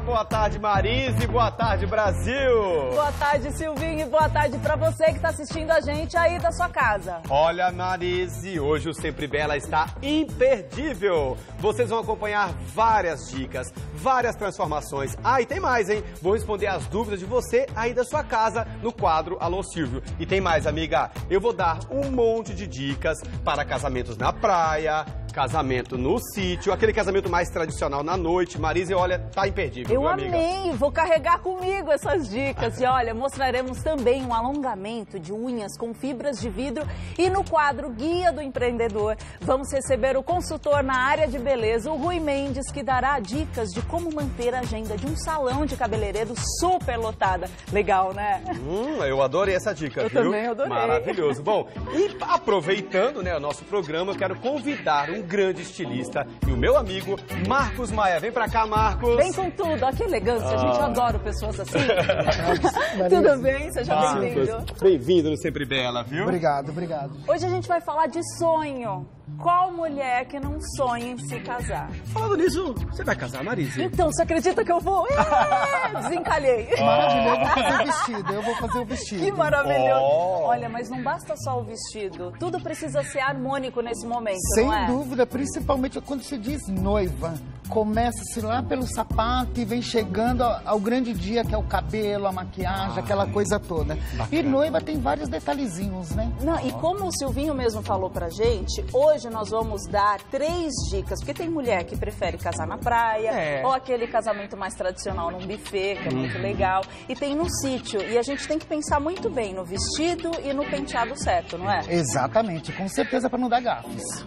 boa tarde Marise, boa tarde Brasil. Boa tarde Silvinho e boa tarde para você que está assistindo a gente aí da sua casa. Olha Marise, hoje o Sempre Bela está imperdível. Vocês vão acompanhar várias dicas, várias transformações. Ah, e tem mais, hein? Vou responder as dúvidas de você aí da sua casa no quadro Alô Silvio. E tem mais, amiga. Eu vou dar um monte de dicas para casamentos na praia, casamento no sítio, aquele casamento mais tradicional na noite. Marisa, olha, tá imperdível, Eu amei, vou carregar comigo essas dicas. E olha, mostraremos também um alongamento de unhas com fibras de vidro. E no quadro Guia do Empreendedor, vamos receber o consultor na área de beleza, o Rui Mendes, que dará dicas de como manter a agenda de um salão de cabeleireiro super lotada. Legal, né? Hum, eu adorei essa dica, Eu viu? também adorei. Maravilhoso. Bom, e aproveitando né, o nosso programa, eu quero convidar um grande estilista e o meu amigo Marcos Maia. Vem pra cá, Marcos. Vem com tudo, ó, que elegância. A gente Ah. adora pessoas assim. Tudo bem? Seja bem-vindo. Marcos, bem-vindo no Sempre Bela, viu? Obrigado, obrigado. Hoje a gente vai falar de sonho. Qual mulher que não sonha em se casar? Falando nisso, você vai casar, Marise? Então, você acredita que eu vou? É, desencalhei. Maravilha, eu vou fazer o vestido, eu vou fazer o vestido. Que maravilhoso. Oh. Olha, mas não basta só o vestido. Tudo precisa ser harmônico nesse momento, Sem não é? dúvida, principalmente quando se diz noiva. Começa-se lá pelo sapato e vem chegando ao, ao grande dia, que é o cabelo, a maquiagem, aquela coisa toda. E noiva tem vários detalhezinhos, né? Não, e como o Silvinho mesmo falou pra gente, hoje nós vamos dar três dicas. Porque tem mulher que prefere casar na praia, É. ou aquele casamento mais tradicional num buffet, que é muito legal. E tem no sítio. E a gente tem que pensar muito bem no vestido e no penteado certo, não é? Exatamente, com certeza para não dar gafes.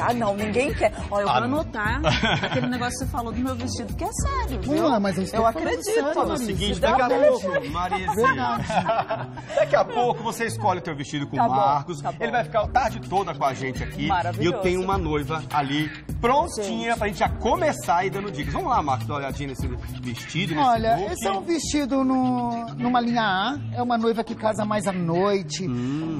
Ah, não, ninguém quer. Ó, eu vou Ah, anotar aquele negócio que você falou do meu vestido, que é sério, viu? Não, mas eu acredito. sério, Fala o seguinte, daqui a pouco. Verdade. Daqui a pouco você escolhe o teu vestido com Tá o bom, Marcos. tá bom. Ele vai ficar a tarde toda com a gente aqui. Maravilhoso. E eu tenho uma noiva ali prontinha pra gente já começar e dando dicas. Vamos lá, Marcos, dar uma olhadinha nesse vestido, nesse Olha, look. esse é um vestido no- numa linha A. É uma noiva que casa mais à noite,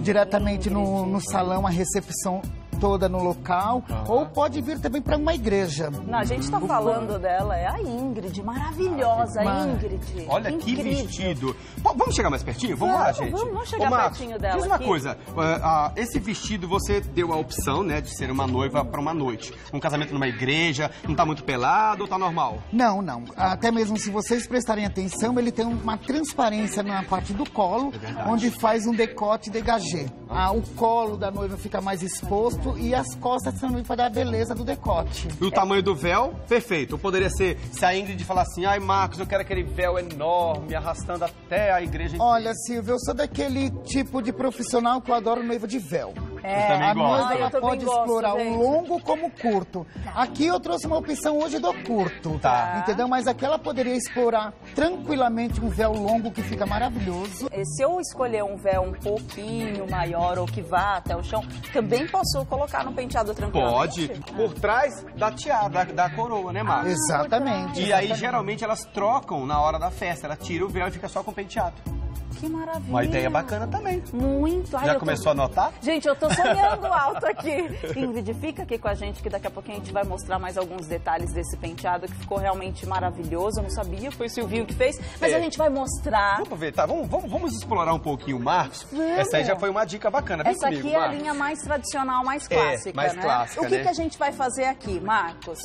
diretamente no, no salão, a recepção toda no local. Ou pode vir também para uma igreja. Não, a gente tá falando dela, é a Ingrid, maravilhosa, Mas- Ingrid. Olha que vestido. Pô, vamos chegar mais pertinho? Vamos, lá, gente. vamos, vamos chegar Ô, Marcos, pertinho dela Diz uma aqui. coisa. ah, ah, esse vestido você deu a opção, né, de ser uma noiva pra uma noite. Um casamento numa igreja, não tá muito pelado ou tá normal? Não, não. Até mesmo se vocês prestarem atenção, ele tem uma transparência na parte do colo, verdade. onde faz um decote degagê. Ah, o colo da noiva fica mais exposto e as costas também para dar a beleza do decote. E o tamanho do véu, perfeito. Ou poderia ser, se a Ingrid falar assim, ai Marcos, eu quero aquele véu enorme, arrastando até a igreja inteira. Olha, Silvio, eu sou daquele tipo de profissional que eu adoro noiva de véu. É, A noiva ela pode gosto, explorar gente. o longo como o curto. Aqui eu trouxe uma opção hoje do curto. Tá. Entendeu? Mas aqui ela poderia explorar tranquilamente um véu longo que fica maravilhoso. E Se eu escolher um véu um pouquinho maior ou que vá até o chão, também posso colocar no penteado tranquilamente? Pode, por trás da tiara, da, da coroa, né, Marcos? Exatamente. E aí, geralmente, elas trocam na hora da festa. Ela tira o véu e fica só com o penteado. Que maravilha. Uma ideia bacana também. Muito. Ai, Já eu tô- começou a notar? Gente, eu tô sonhando alto aqui. Ingrid, fica aqui com a gente que daqui a pouquinho a gente vai mostrar mais alguns detalhes desse penteado que ficou realmente maravilhoso. Eu não sabia, foi o Silvinho que fez, mas É. a gente vai mostrar. Vamos aproveitar, vamos, vamos, vamos explorar um pouquinho o Marcos. Vamos. Essa aí já foi uma dica bacana. Vem Essa comigo, aqui é a Marcos. linha mais tradicional, mais É, clássica, mais né? clássica, o que, né? que a gente vai fazer aqui, Marcos?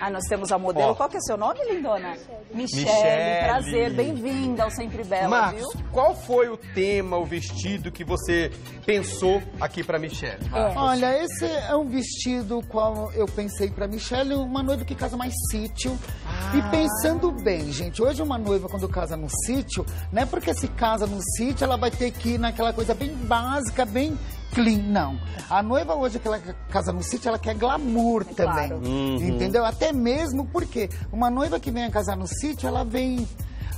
Ah, nós temos a modelo. Ó. Qual que é seu nome, lindona? Michele. Michele. Prazer, bem-vinda ao Sempre Bela, Marcos, viu? qual foi o tema, o vestido que você pensou aqui pra Michelle? É. Olha, esse é um vestido qual eu pensei pra Michelle, uma noiva que casa mais sítio. E pensando bem, gente, hoje uma noiva quando casa no sítio, não é porque se casa no sítio, ela vai ter que ir naquela coisa bem básica, bem clean, não. A noiva hoje que ela casa no sítio, ela quer glamour É também. claro. Entendeu? Até mesmo porque uma noiva que vem a casar no sítio, ela vem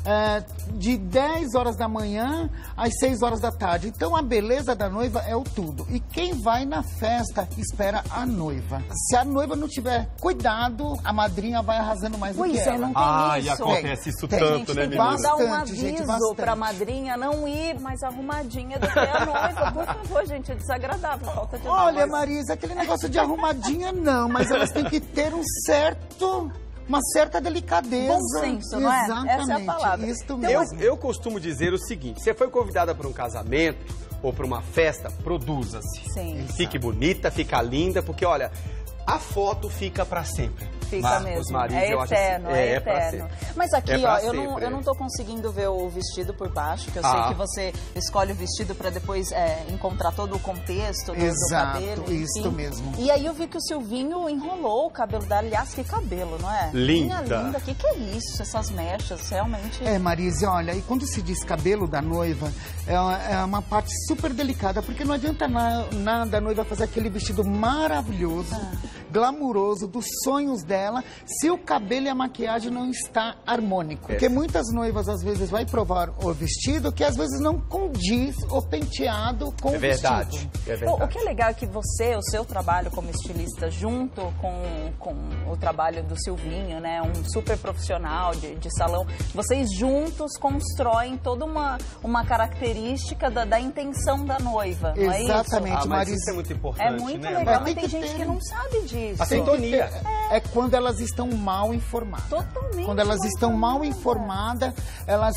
é, de 10 horas da manhã às 6 horas da tarde. Então a beleza da noiva é o tudo. E quem vai na festa espera a noiva. Se a noiva não tiver cuidado, a madrinha vai arrasando mais do Pois que é, ela. não tem Ah, e isso. acontece isso Tem, tanto, gente, né, tem que menina? mandar um gente, aviso bastante. pra madrinha não ir mais arrumadinha do que a noiva. Por favor, gente, é desagradável, falta de Olha, Marisa, aquele negócio de arrumadinha não, mas elas têm que ter um certo uma certa delicadeza. Bom senso, não é? Exatamente. Essa é a palavra. Isso Então, mesmo. Eu, eu costumo dizer o seguinte: você foi convidada para um casamento ou para uma festa, produza-se. Sim. Fique bonita, fica linda, porque olha, a foto fica para sempre. Fica mesmo. É acho assim, eterno, é, pra eterno. Mas aqui, É ó, eu não, eu não tô conseguindo ver o vestido por baixo, que eu Ah. sei que você escolhe o vestido pra depois é, encontrar todo o contexto do, do Exato, cabelo. isso enfim. mesmo. E aí eu vi que o Silvinho enrolou o cabelo dela. Aliás, que cabelo, não é? Linda. Minha linda, o que, que é isso? Essas mechas, realmente... É, Marise, olha, e quando se diz cabelo da noiva, é uma, é uma parte super delicada, porque não adianta na- nada a noiva fazer aquele vestido maravilhoso, glamuroso, dos sonhos dela, se o cabelo e a maquiagem não está harmônico. Porque muitas noivas, às vezes, vai provar o vestido que às vezes não condiz o penteado com É o verdade. vestido. É O, o verdade. que é legal é que você, o seu trabalho como estilista, junto com, com o trabalho do Silvinho, né, um super profissional de, de salão, vocês juntos constroem toda uma, uma característica da, da intenção da noiva, não é isso? Exatamente. Ah, mas Marisa. isso é muito importante, É muito né? legal, É, mas tem tem que gente ter, que não sabe disso. A sintonia. É quando elas estão mal informadas. Totalmente Quando elas estão mal informadas. elas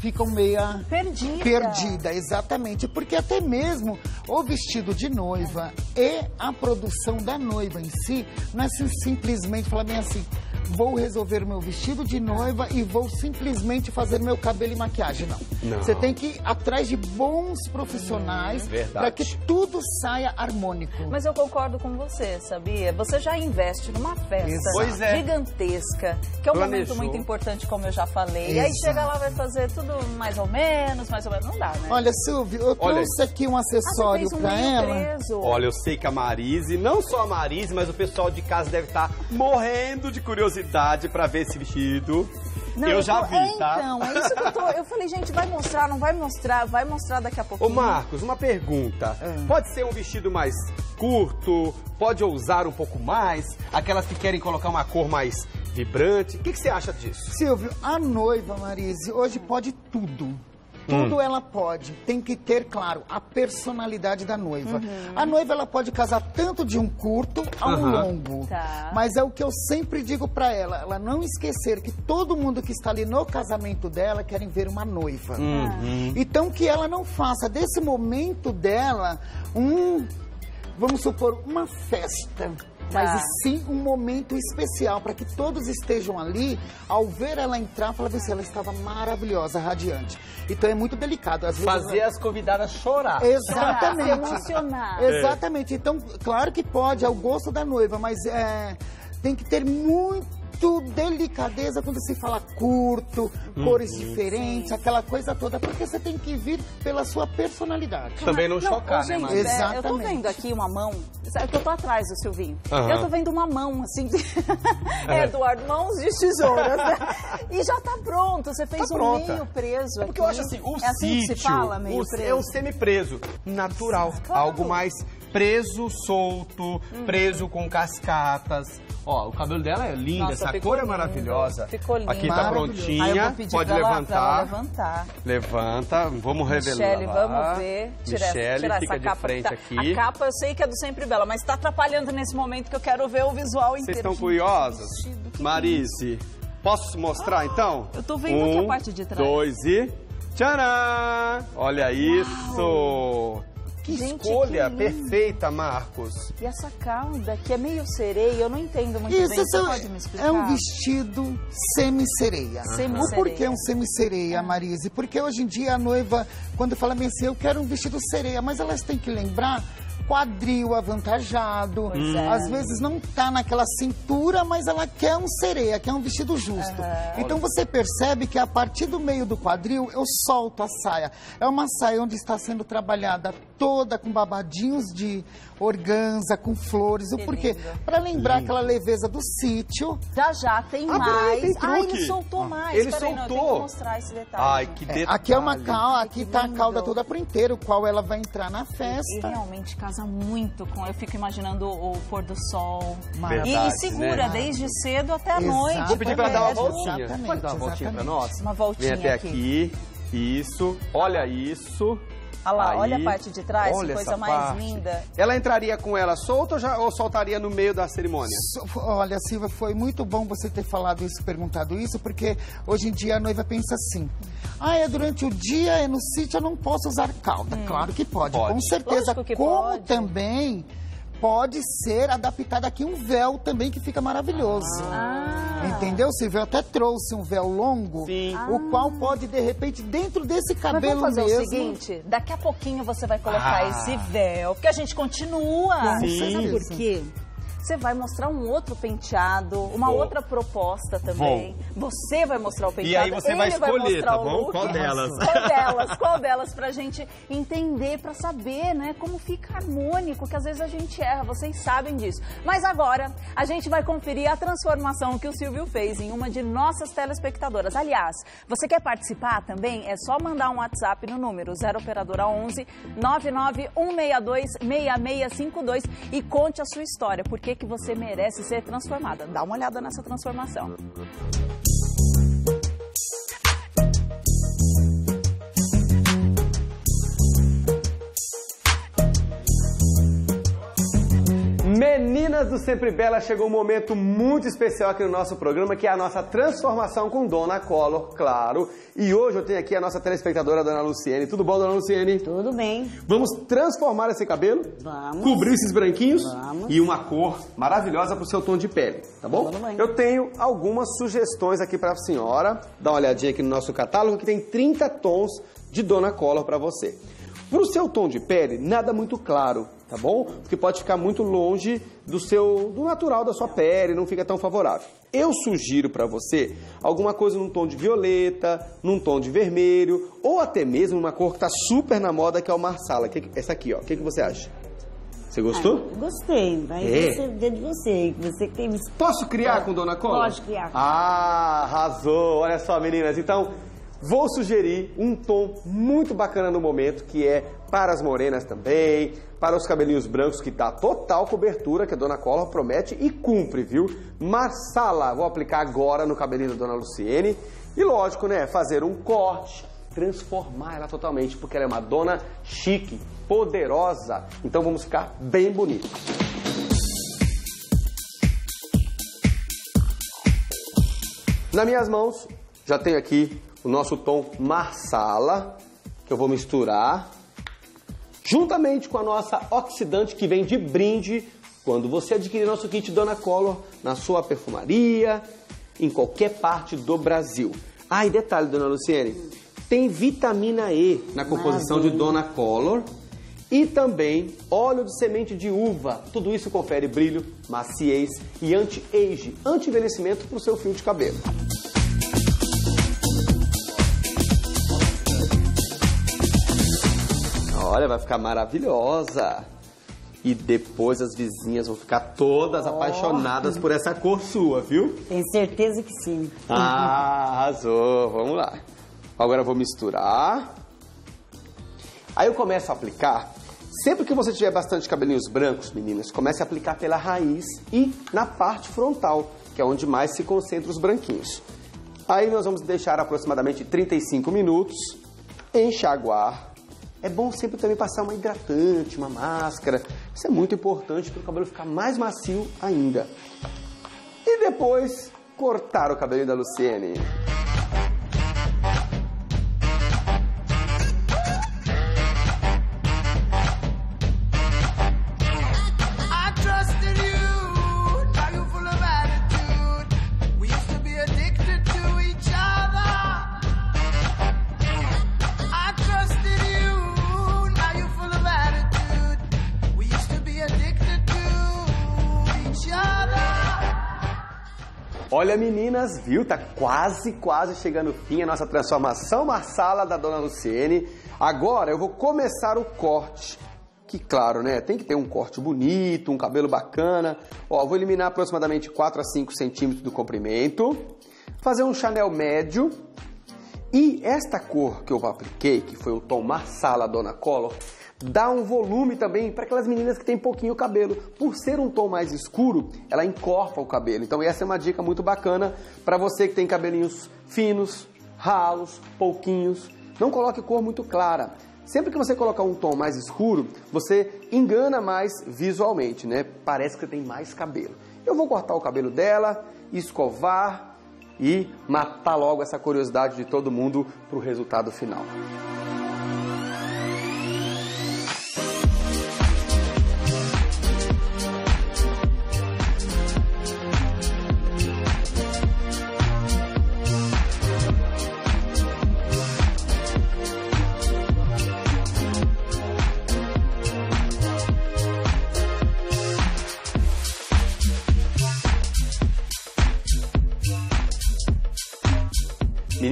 ficam meia Perdida. perdida, exatamente, porque até mesmo o vestido de noiva e a produção da noiva em si, não é simplesmente falar bem assim, vou resolver meu vestido de noiva e vou simplesmente fazer meu cabelo e maquiagem, não. Não. Você tem que ir atrás de bons profissionais Verdade. para que tudo saia harmônico. Mas eu concordo com você, sabia? Você já investe numa festa Exato. Pois é. gigantesca, que é um Planejou. momento muito importante, como eu já falei. E aí Exato. chega lá, vai fazer tudo mais ou menos, mais ou menos. Não dá, né? Olha, Silvio, eu Olha trouxe aqui um Ah, acessório fez um para ela. preso. Olha, eu sei que a Marise, não só a Marise, mas o pessoal de casa deve estar morrendo de curiosidade para ver esse vestido. Não, eu já tô- vi, é, tá? Então, é isso que eu tô. Eu falei, gente, vai mostrar, não vai mostrar, vai mostrar daqui a Ô pouquinho. Marcos, uma pergunta. Ah. Pode ser um vestido mais curto? Pode ousar um pouco mais? Aquelas que querem colocar uma cor mais vibrante? O que, que você acha disso? Silvio, a noiva, Marise, hoje pode tudo. Tudo Hum. ela pode. Tem que ter, claro, a personalidade da noiva. Uhum. A noiva ela pode casar tanto de um curto a um Aham. longo. Tá. Mas é o que eu sempre digo pra ela, ela não esquecer que todo mundo que está ali no casamento dela querem ver uma noiva. Uhum. Então que ela não faça desse momento dela um, vamos supor, uma festa. Tá. Mas sim um momento especial para que todos estejam ali, ao ver ela entrar, falar assim, ela estava maravilhosa, radiante. Então é muito delicado. Às vezes Fazer as convidadas chorar. Se Exatamente. emocionar. Exatamente. Então, claro que pode, é o gosto da noiva, mas é, tem que ter muito delicadeza quando se fala curto, cores diferentes, aquela coisa toda, porque você tem que vir pela sua personalidade. Também não, chocar, ô, né, gente, Marise? é, eu tô Exatamente. vendo aqui uma mão. Sabe que eu tô atrás do Silvinho. Aham. Eu tô vendo uma mão, assim. de- é, Eduardo, mãos de tesouras. né? E já tá pronto. Você fez Tá um pronta. meio preso É aqui. porque eu acho assim, o é assim sítio que se fala, meio o- preso? é o semi-preso, natural. Claro. Algo mais preso, solto, Uhum. preso com cascatas. Ó, o cabelo dela é lindo, Nossa, essa cor é lindo. maravilhosa. Ficou lindo. Aqui tá prontinha, pode levantar. levantar. Levanta, vamos revelar. Michele, vamos ver. Tirar, Michele, tirar fica de frente tá- aqui. A capa eu sei que é do Sempre Bela, mas tá atrapalhando nesse momento que eu quero ver o visual inteiro. Vocês estão curiosas? Marise, posso mostrar então? eu tô vendo aqui a um, parte de trás. dois e... Tcharam! Olha isso! Que Gente, escolha que perfeita, Marcos. E essa cauda, que é meio sereia, eu não entendo muito Isso bem. Você é- pode me explicar? é um vestido semi-sereia. Semi-sereia. O porquê é um semi-sereia, Marise? Porque hoje em dia a noiva, quando fala bem assim, eu quero um vestido sereia, mas elas têm que lembrar quadril avantajado. Pois é. Às vezes não tá naquela cintura, mas ela quer um sereia, quer um vestido justo. Então você percebe que a partir do meio do quadril eu solto a saia. É uma saia onde está sendo trabalhada toda com babadinhos de organza, com flores. O porquê? lindo. Para lembrar aquela leveza do sítio. Já já tem Ah, mais. tem Ai, ele soltou mais. Ele eu soltou. tenho que mostrar esse detalhe. Ai, que É, detalhe. aqui é uma cauda, aqui tá a lindo. cauda toda por inteiro, qual ela vai entrar na E festa. realmente casa muito com. Eu fico imaginando o pôr do sol. Verdade, e, né? e segura desde cedo até a noite. Vou pedir pra dar uma É, voltinha. Exatamente, Pode dar uma voltinha pra nós? Uma voltinha Vem até aqui. aqui. Isso. Olha isso. Olha lá, Aí, olha a parte de trás, que coisa essa mais parte. linda. Ela entraria com ela solta ou, já, ou soltaria no meio da cerimônia? So- Olha, Silvia, foi muito bom você ter falado isso, perguntado isso, porque hoje em dia a noiva pensa assim: ah, é durante o dia, é no sítio, eu não posso usar calda. Claro que pode, Pode. com certeza. Como pode. também pode ser adaptado aqui um véu também que fica maravilhoso. Ah. Entendeu, Silvia? Eu até trouxe um véu longo, Sim. o qual pode, de repente, dentro desse Mas cabelo vamos fazer mesmo. o seguinte, daqui a pouquinho você vai colocar Ah. esse véu, porque a gente continua. Com Sim. Sabe por quê? Você vai mostrar um outro penteado, uma Vou. outra proposta também. Você vai mostrar o penteado. E aí você vai escolher, mostrar tá o bom? look. Qual delas? Qual delas? Qual delas pra gente entender, pra saber, né, como fica harmônico, que às vezes a gente erra, vocês sabem disso. Mas agora a gente vai conferir a transformação que o Silvio fez em uma de nossas telespectadoras. Aliás, você quer participar também? É só mandar um WhatsApp no número 0 operadora 11 99162 6652 e conte a sua história, por que que você merece ser transformada. Dá uma olhada nessa transformação. Meninas do Sempre Bela, chegou um momento muito especial aqui no nosso programa, que é a nossa transformação com Dona Collor, claro. E hoje eu tenho aqui a nossa telespectadora, Dona Luciene. Tudo bom, Dona Luciene? Tudo bem. Vamos transformar esse cabelo? Vamos. Cobrir esses branquinhos? Vamos. E uma cor maravilhosa pro seu tom de pele, tá bom? Tudo bem. Eu tenho algumas sugestões aqui pra senhora. Dá uma olhadinha aqui no nosso catálogo que tem 30 tons de Dona Collor pra você. Pro seu tom de pele, nada muito claro, tá bom? Porque pode ficar muito longe do seu do natural da sua pele, não fica tão favorável. Eu sugiro pra você alguma coisa num tom de violeta, num tom de vermelho, ou até mesmo uma cor que tá super na moda, que é o marsala. Que- Essa aqui, ó. O que, que você acha? Você gostou? Ah, Gostei. Vai É. ser de você. Você que tem. Posso criar com Dona Cola? Pode criar. Ah, arrasou. Olha só, meninas. Então, vou sugerir um tom muito bacana no momento, que é para as morenas também, para os cabelinhos brancos, que dá total cobertura, que a Dona Cola promete e cumpre, viu? Marsala, vou aplicar agora no cabelinho da Dona Luciene. E lógico, né, fazer um corte, transformar ela totalmente, porque ela é uma dona chique, poderosa. Então vamos ficar bem bonitos. Nas minhas mãos, já tenho aqui o nosso tom marsala, que eu vou misturar, juntamente com a nossa oxidante que vem de brinde quando você adquirir nosso kit Dona Color na sua perfumaria, em qualquer parte do Brasil. Ah, e detalhe, Dona Luciene, tem vitamina E na composição de Dona Color e também óleo de semente de uva. Tudo isso confere brilho, maciez e anti-age, anti-envelhecimento para o seu fio de cabelo. Olha, vai ficar maravilhosa. E depois as vizinhas vão ficar todas apaixonadas por essa cor sua, viu? Tenho certeza que sim. Ah, arrasou. Vamos lá. Agora eu vou misturar. Aí eu começo a aplicar. Sempre que você tiver bastante cabelinhos brancos, meninas, comece a aplicar pela raiz e na parte frontal, que é onde mais se concentram os branquinhos. Aí nós vamos deixar aproximadamente 35 minutos, enxaguar. É bom sempre também passar uma hidratante, uma máscara. Isso é muito importante para o cabelo ficar mais macio ainda. E depois cortar o cabelinho da Luciene. Meninas, viu? Tá quase, quase chegando o fim a nossa transformação marsala da Dona Luciene. Agora eu vou começar o corte. Que claro, né? Tem que ter um corte bonito, um cabelo bacana. Ó, vou eliminar aproximadamente 4 a 5 centímetros do comprimento. Fazer um chanel médio. E esta cor que eu apliquei, que foi o tom marsala Dona Color, dá um volume também para aquelas meninas que têm pouquinho cabelo. Por ser um tom mais escuro, ela encorpa o cabelo. Então essa é uma dica muito bacana para você que tem cabelinhos finos, ralos, pouquinhos. Não coloque cor muito clara. Sempre que você colocar um tom mais escuro, você engana mais visualmente, né? Parece que tem mais cabelo. Eu vou cortar o cabelo dela, escovar e matar logo essa curiosidade de todo mundo para o resultado final.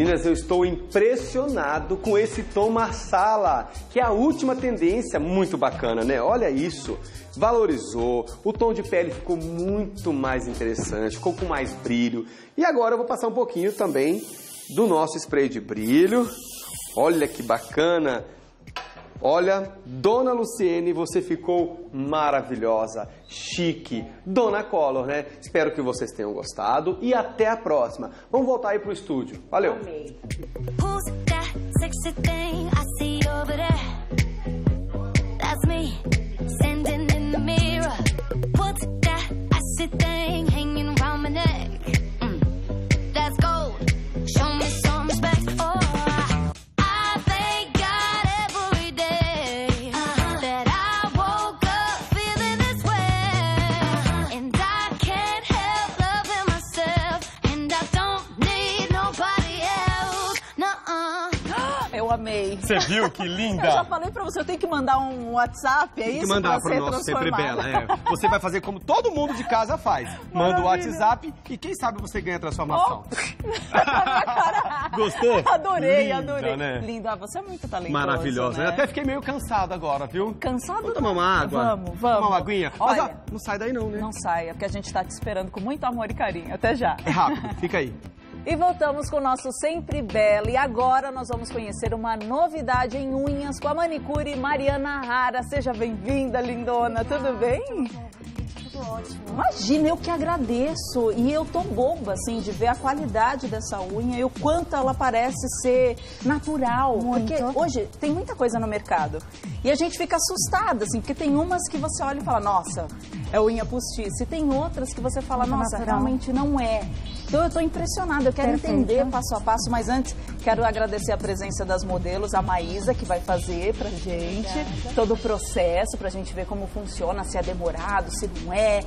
Meninas, eu estou impressionado com esse tom marsala, que é a última tendência, muito bacana, né? Olha isso, valorizou, o tom de pele ficou muito mais interessante, ficou com mais brilho. E agora eu vou passar um pouquinho também do nosso spray de brilho. Olha que bacana, Olha, Dona Luciene, você ficou maravilhosa, chique, Dona Collor, né? Espero que vocês tenham gostado e até a próxima. Vamos voltar aí pro estúdio. Valeu! Who's that sexy thing amei. Você viu que Eu já linda? falei pra você, eu tenho que mandar um WhatsApp, é Tem isso? que mandar pra pro ser nosso Sempre. Bela. É. Você vai fazer como todo mundo de casa faz. Manda o. WhatsApp e quem sabe você ganha a transformação. Cara, Gostou? Adorei, Linda, adorei. né? Linda, você é muito talentoso. Maravilhosa. Né? Eu até fiquei meio cansado agora, viu? Cansado? Vamos tomar uma água? Vamos, vamos. Tomar uma aguinha? Mas, Olha, ó, não sai daí não, né? não saia, porque a gente tá te esperando com muito amor e carinho. Até já. É rápido, fica aí. E voltamos com o nosso Sempre Bela. E agora nós vamos conhecer uma novidade em unhas com a manicure Mariana Rara. Seja bem-vinda, lindona. Tudo bem? Tudo ótimo. Imagina, eu que agradeço. E eu tô boba, assim, de ver a qualidade dessa unha e o quanto ela parece ser natural. Muito. Porque hoje tem muita coisa no mercado. E a gente fica assustada, assim, porque tem umas que você olha e fala, nossa, é unha postiça. E tem outras que você fala, Muito nossa, natural. realmente não é. Então eu tô impressionada, eu quero Perfeito. entender passo a passo, mas antes quero agradecer a presença das modelos, a Maísa, que vai fazer pra gente todo o processo, pra gente ver como funciona, se é demorado, se não é,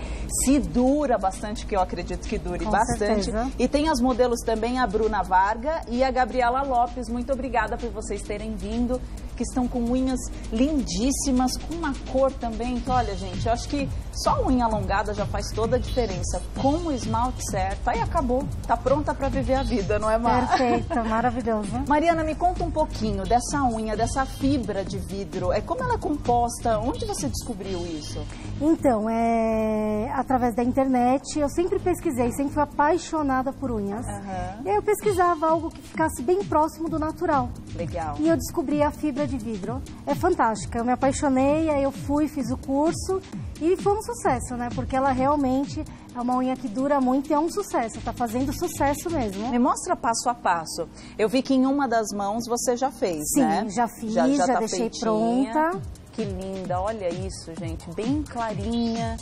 se dura bastante, que eu acredito que dure Com bastante. certeza. E tem as modelos também, a Bruna Varga e a Gabriela Lopes. Muito obrigada por vocês terem vindo, que estão com unhas lindíssimas, com uma cor também. que, olha, gente, eu acho que só unha alongada já faz toda a diferença. Com o esmalte certo, aí acabou. Tá pronta para viver a vida, não é, Mar? Perfeita, maravilhoso. Mariana, me conta um pouquinho dessa unha, dessa fibra de vidro. É como ela é composta? Onde você descobriu isso? Então, é, através da internet, eu sempre pesquisei, sempre fui apaixonada por unhas. Aham. E aí eu pesquisava algo que ficasse bem próximo do natural. Legal. E eu descobri a fibra de vidro. É fantástica. Eu me apaixonei, aí eu fui, fiz o curso e foi um sucesso, né? Porque ela realmente é uma unha que dura muito e é um sucesso. Tá fazendo sucesso mesmo. Me mostra passo a passo. Eu vi que em uma das mãos você já fez, Sim, né? já fiz, já deixei pronta. Que linda, olha isso, gente, bem clarinha.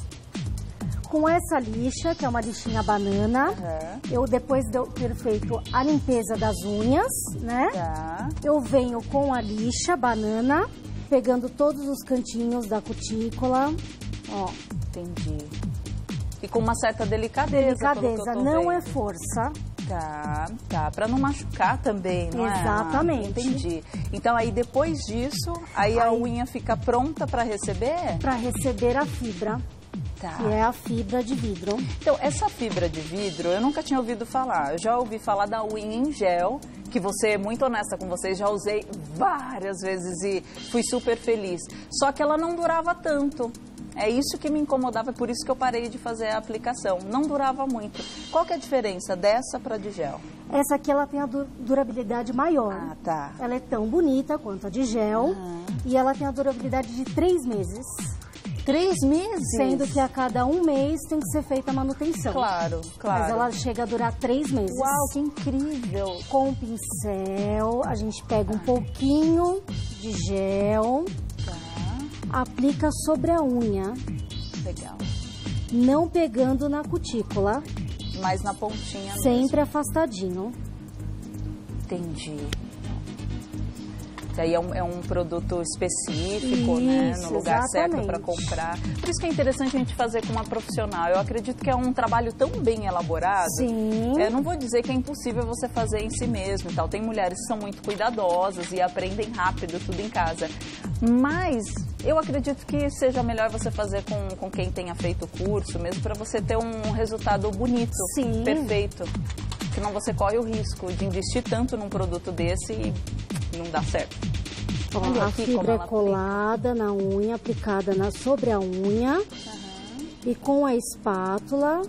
Com essa lixa, que é uma lixinha banana, Aham. eu depois de eu ter feito a limpeza das unhas, né? Tá. Eu venho com a lixa banana, pegando todos os cantinhos da cutícula. Ó, Entendi. E com uma certa delicadeza. delicadeza, não é vendo. força. Tá, tá. Pra não machucar também, não é? Exatamente. Entendi. Então aí depois disso, aí, a Aí- unha fica pronta pra receber? Para receber a fibra, Tá. que é a fibra de vidro. Então, essa fibra de vidro, eu nunca tinha ouvido falar. Eu já ouvi falar da unha em gel, que você, muito honesta com vocês, já usei várias vezes e fui super feliz. Só que ela não durava tanto. É isso que me incomodava, é por isso que eu parei de fazer a aplicação. Não durava muito. Qual que é a diferença dessa para de gel? Essa aqui ela tem a du- durabilidade maior. Ah, tá. Ela é tão bonita quanto a de gel e ela tem a durabilidade de três meses. Três meses? Sendo que a cada um mês tem que ser feita a manutenção. Claro, claro. Mas ela chega a durar três meses. Uau, que incrível! Com o pincel, a gente pega um pouquinho de gel, aplica sobre a unha, Legal. não pegando na cutícula, Mais na pontinha sempre afastadinho. Entendi. Que aí é um, é um produto específico, né? Isso, No lugar certo exatamente. para comprar. Por isso que é interessante a gente fazer com uma profissional. Eu acredito que é um trabalho tão bem elaborado. Sim. Eu não vou dizer que é impossível você fazer em si mesmo e tal. Tem mulheres que são muito cuidadosas e aprendem rápido tudo em casa. Mas eu acredito que seja melhor você fazer com, com quem tenha feito o curso, mesmo para você ter um resultado bonito, Sim. perfeito. Senão você corre o risco de investir tanto num produto desse e não dá certo. Olha a fibra é colada na unha, aplicada na, sobre a unha. E com a espátula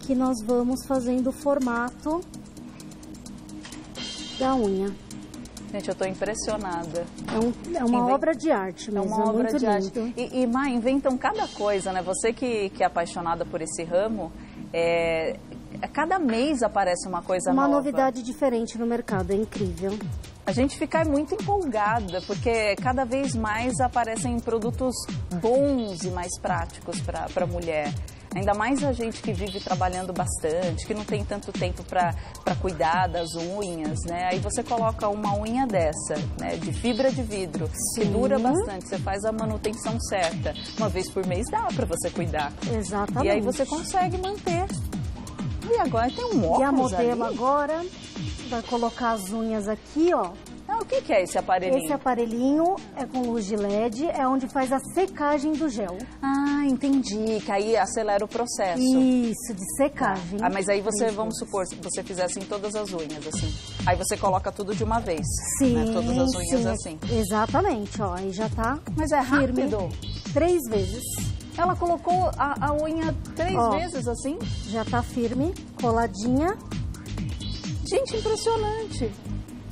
que nós vamos fazendo o formato da unha. Gente, eu tô impressionada. É, um- é uma Inven- obra de arte É mesmo, uma obra de lindo. arte. E, e Má, inventam cada coisa, né? Você que, que é apaixonada por esse ramo, é, cada mês aparece uma coisa Uma nova. novidade diferente no mercado, é incrível. A gente fica muito empolgada, porque cada vez mais aparecem produtos bons e mais práticos para a mulher. Ainda mais a gente que vive trabalhando bastante, que não tem tanto tempo para cuidar das unhas, né? Aí você coloca uma unha dessa, né, de fibra de vidro, que Sim. dura bastante, você faz a manutenção certa. Uma vez por mês dá para você cuidar. Exatamente. E aí você consegue manter. E agora tem um óculos E a modelo ali. agora vai colocar as unhas aqui, ó. Ah, o que, que é esse aparelhinho? Esse aparelhinho é com luz de LED, é onde faz a secagem do gel. Ah, entendi. Que aí acelera o processo. Isso, de secagem. Ah, mas aí você, vamos supor, se você fizesse em todas as unhas, assim. Aí você coloca tudo de uma vez. Sim, né? Todas as unhas sim, assim. Exatamente, ó. Aí já tá Mas é firme. rápido. Três vezes. Ela colocou a, a unha três Ó. vezes assim? Já tá firme, coladinha. Gente, impressionante.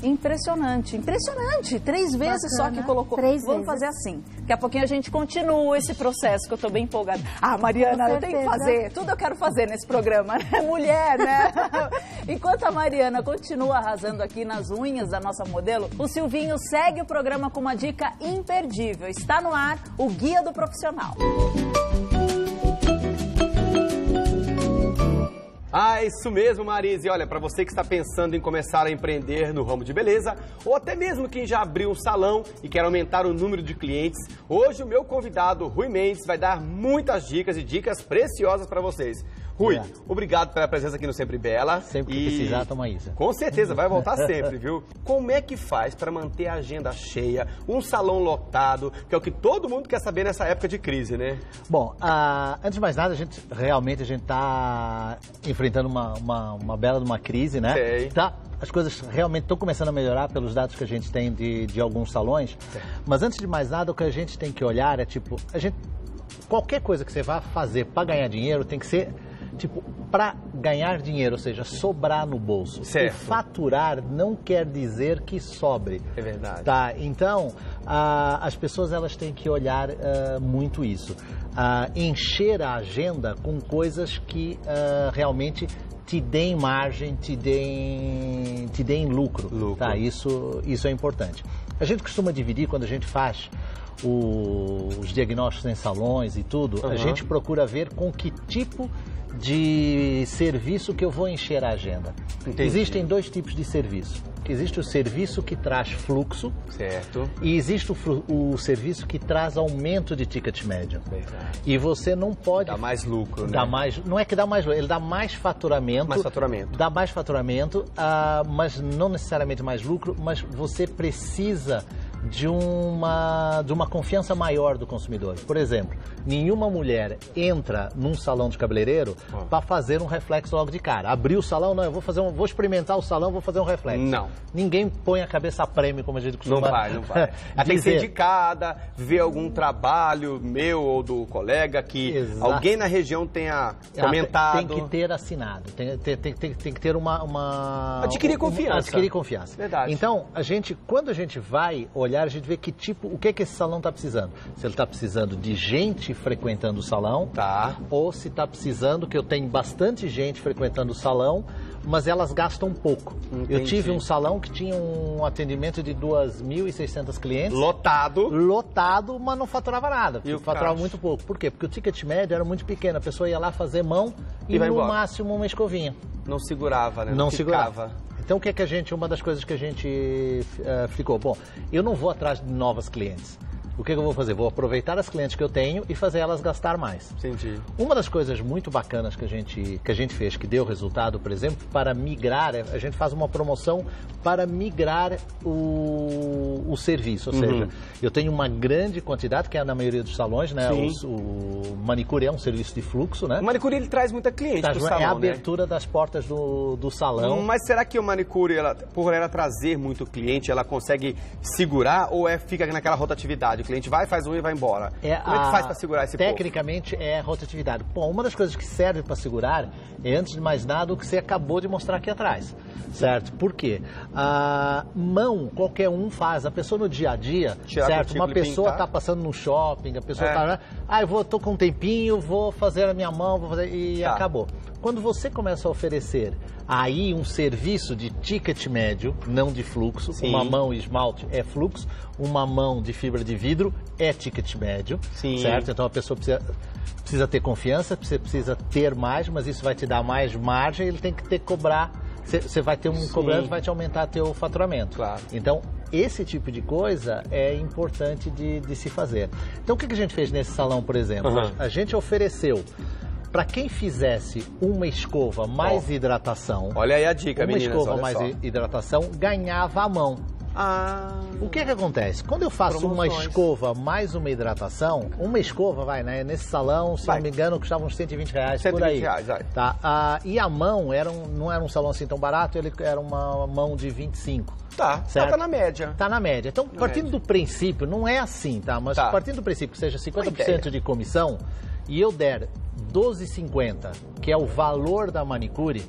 Impressionante, impressionante. Três vezes só Bacana. que colocou. Três Vamos vezes. fazer assim. Daqui a pouquinho a gente continua esse processo que eu tô bem empolgada. Ah, Mariana, eu tenho que fazer. Tudo eu quero fazer nesse programa, né? Mulher, né? Enquanto a Mariana continua arrasando aqui nas unhas da nossa modelo, o Silvinho segue o programa com uma dica imperdível. Está no ar o Guia do Profissional. Ah, isso mesmo, Marise. Olha, para você que está pensando em começar a empreender no ramo de beleza, ou até mesmo quem já abriu um salão e quer aumentar o número de clientes, hoje o meu convidado, Rui Mendes, vai dar muitas dicas e dicas preciosas para vocês. Rui, É. obrigado pela presença aqui no Sempre Bela. Sempre que precisar, toma isso. Com certeza, vai voltar sempre, viu? Como é que faz para manter a agenda cheia, um salão lotado, que é o que todo mundo quer saber nessa época de crise, né? Bom, ah, antes de mais nada, a gente realmente a gente está enfrentando uma, uma, uma bela de uma crise, né? Sei. Tá, as coisas realmente estão começando a melhorar pelos dados que a gente tem de, de alguns salões. Mas antes de mais nada, o que a gente tem que olhar é tipo, a gente qualquer coisa que você vá fazer para ganhar dinheiro tem que ser tipo para ganhar dinheiro, ou seja, sobrar no bolso. Certo. E faturar não quer dizer que sobre. É verdade. Tá, então ah, as pessoas elas têm que olhar ah, muito isso, Ah, encher a agenda com coisas que ah, realmente te deem margem, te deem, te deem lucro. Lucro. Tá, isso, isso é importante. A gente costuma dividir quando a gente faz o- os diagnósticos em salões e tudo, a Uhum. gente procura ver com que tipo de serviço que eu vou encher a agenda. Entendi. Existem dois tipos de serviço. Existe o serviço que traz fluxo Certo. e existe o, o serviço que traz aumento de ticket médio. Verdade. E você não pode Dá mais lucro, né? Dá mais, não é que dá mais lucro, ele dá mais faturamento. Mais faturamento. Dá mais faturamento, ah, mas não necessariamente mais lucro, mas você precisa de uma, de uma confiança maior do consumidor. Por exemplo, nenhuma mulher entra num salão de cabeleireiro Ah. para fazer um reflexo logo de cara. Abriu o salão, não, eu vou fazer um, vou experimentar o salão, vou fazer um reflexo. Não. Ninguém põe a cabeça a prêmio, como a gente costuma Não vai, não vai. Ela tem que ser indicada, ver algum trabalho meu ou do colega que Exato. alguém na região tenha Ela comentado. Tem que ter assinado, tem, tem, tem, tem- que ter uma, uma- Adquirir confiança. Adquirir confiança. Verdade. Então, a gente, quando a gente vai olhar, a gente vê que tipo, o que, que esse salão está precisando. Se ele está precisando de gente frequentando o salão, Tá. ou se está precisando, que eu tenho bastante gente frequentando o salão, mas elas gastam pouco. Eu Entendi. tive um salão que tinha um atendimento de 2.600 clientes. Lotado. Lotado, mas não faturava nada. E faturava caixa? muito pouco. Por quê? Porque o ticket médio era muito pequeno. A pessoa ia lá fazer mão E e, no embora. máximo uma escovinha. Não segurava, né? Não ficava. segurava. Então o que é que a gente, uma das coisas que a gente eh, ficou, bom, eu não vou atrás de novas clientes. O que, que eu vou fazer? Vou aproveitar as clientes que eu tenho e fazer elas gastar mais. Entendi. Uma das coisas muito bacanas que a gente, que a gente fez, que deu resultado, por exemplo, para migrar, a gente faz uma promoção para migrar o, o serviço. Ou Uhum. seja, eu tenho uma grande quantidade, que é na maioria dos salões, né? Os- o manicure é um serviço de fluxo, né? O manicure ele traz muita cliente Tá, pro é a salão, né? abertura das portas do, do salão. Mas será que o manicure, ela, por ela trazer muito cliente, ela consegue segurar ou é fica naquela rotatividade? O cliente vai, faz um e vai embora. Como é que a- faz para segurar esse povo? Tecnicamente é rotatividade. Bom, uma das coisas que serve para segurar é, antes de mais nada, o que você acabou de mostrar aqui atrás. Certo? Por quê? A mão, qualquer um faz. A pessoa no dia a dia, Tirar certo? cutícula Uma pessoa está passando no shopping, a pessoa É. está. Ah, eu vou, tô com um tempinho, vou fazer a minha mão, vou fazer. E Tá. acabou. Quando você começa a oferecer aí um serviço de ticket médio, não de fluxo, Sim. uma mão esmalte é fluxo, uma mão de fibra de vidro é ticket médio, Sim. certo? Então a pessoa precisa, precisa ter confiança, você precisa ter mais, mas isso vai te dar mais margem, ele tem que ter cobrar, você- vai ter um Sim. cobrança, vai te aumentar teu faturamento. Claro. Então, esse tipo de coisa é importante de, de se fazer. Então, o que que a gente fez nesse salão, por exemplo? Aham. A gente ofereceu para quem fizesse uma escova mais Ó. hidratação, Olha aí a dica, uma meninas, escova olha mais só. hi- hidratação, ganhava a mão. Ah, O que é que acontece? Quando eu faço uma Promoções. escova mais uma hidratação, uma escova, vai, né? Nesse salão, se Vai. não me engano, custava uns 120 reais 120 por aí. reais, vai. Tá? Ah, e a mão era um- não era um salão assim tão barato, ele era uma mão de 25. tá. Certo. Tá na média. Tá na média. Então, partindo do princípio, não é assim, tá? Mas Tá. partindo do princípio que seja Uma 50% ideia. de comissão e eu der 12,50, que é o valor da manicure,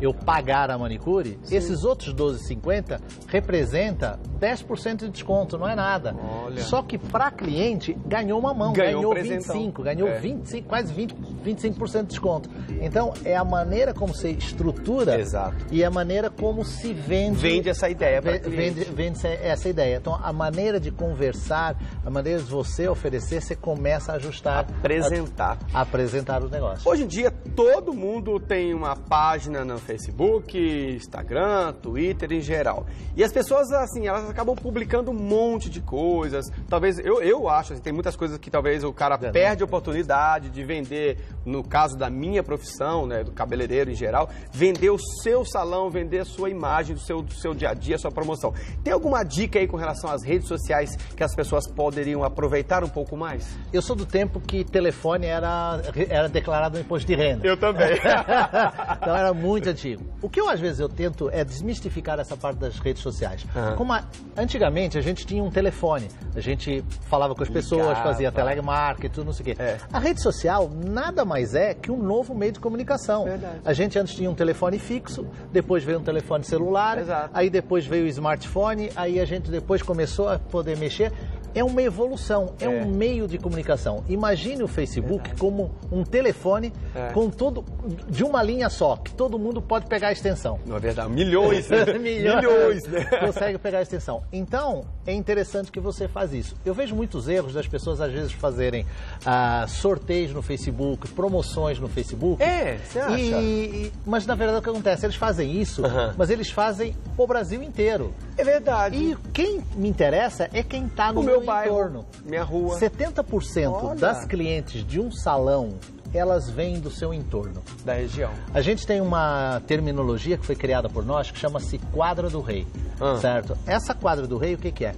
eu pagar a manicure, esses outros 12,50 representa 10% de desconto, não é nada. Olha. Só que para cliente ganhou uma mão, Ganhou ganhou, um presentão. 25, ganhou É. 25, quase 20, 25% de desconto. Então, é a maneira como você estrutura Exato. e a maneira como se vende Vende essa ideia cliente. vende, vende essa- ideia. Então, a maneira de conversar, a maneira de você oferecer, você começa a ajustar. Apresentar. A, apresentar o negócio. Hoje em dia, todo mundo tem uma página no Facebook, Instagram, Twitter em geral. E as pessoas, assim, elas acabam publicando um monte de coisas. Talvez, eu, eu acho, assim, tem muitas coisas que talvez o cara É, perde a oportunidade de vender, no caso da minha profissão, né, do cabeleireiro em geral, vender o seu salão, vender a sua imagem, do seu, do seu dia a dia, a sua promoção. Tem alguma dica aí com relação às redes sociais que as pessoas poderiam aproveitar um pouco mais? Eu sou do tempo que telefone era, era declarado um imposto de renda. Eu também. então era muito antigo. O que eu às vezes eu tento é desmistificar essa parte das redes sociais. Aham. Como a- antigamente a gente tinha um telefone, a gente falava com as pessoas, Ligava. fazia telemarketing, tudo não sei o quê. É. A rede social nada mais é que um novo meio de comunicação. Verdade. A gente antes tinha um telefone fixo, depois veio um telefone celular, Exato. aí depois veio o smartphone, aí a gente depois começou a poder mexer. É uma evolução, é, É. um meio de comunicação. Imagine o Facebook como um telefone É. com todo de uma linha só, que todo mundo pode pegar a extensão. Não é verdade. Milhões, né? Milhões, né? Consegue pegar a extensão. Então, é interessante que você faz isso. Eu vejo muitos erros das pessoas, às vezes, fazerem ah, sorteios no Facebook, promoções no Facebook. É, você acha? E- mas, na verdade, o que acontece? Eles fazem isso, mas eles fazem o Brasil inteiro. É verdade. E quem me interessa é quem está no o meu bairro, entorno. minha rua. 70% Olha. das clientes de um salão, elas vêm do seu entorno. Da região. A gente tem uma terminologia que foi criada por nós que chama-se quadra do rei, Ah. certo? Essa quadra do rei, o que, que é?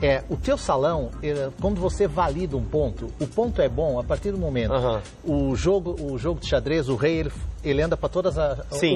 É, o teu salão, quando você valida um ponto, o ponto é bom a partir do momento. Aham. O jogo, o jogo de xadrez, o rei, ele, ele anda para todas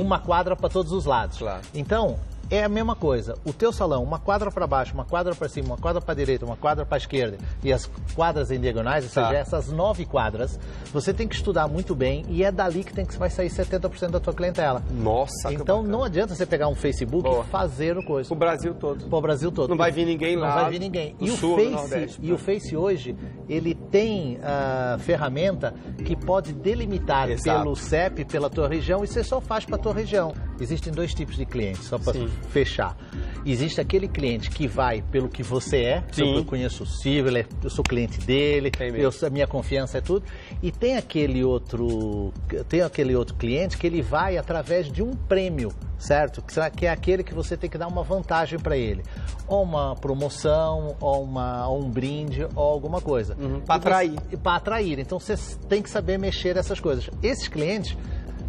uma quadra para todos os lados. Claro. Então, é a mesma coisa. O teu salão, uma quadra para baixo, uma quadra para cima, uma quadra para direita, uma quadra para esquerda e as quadras em diagonais, ou Tá. seja, essas nove quadras, você tem que estudar muito bem e é dali que tem que vai sair 70% da tua clientela. Nossa, Então não adianta você pegar um Facebook Boa. e fazer o coisa. O Brasil todo. Para o Brasil todo. Não vai vir ninguém Não lá vai vir ninguém. E, sul, o do Face, Nordeste, e o Face hoje, ele tem a ferramenta que pode delimitar Exato. pelo CEP, pela tua região, e você só faz para tua região. existem dois tipos de clientes, só para. Fechar. Existe aquele cliente que vai pelo que você é, eu conheço o Silvio, eu sou cliente dele, eu, a minha confiança é tudo. E tem aquele outro, tem aquele outro cliente que ele vai através de um prêmio, certo? Que será- Que é aquele que você tem que dar uma vantagem para ele, ou uma promoção, ou, uma, ou um brinde, ou alguma coisa. Uhum. Você- atrair. Para atrair. Então você tem que saber mexer essas coisas. Esses clientes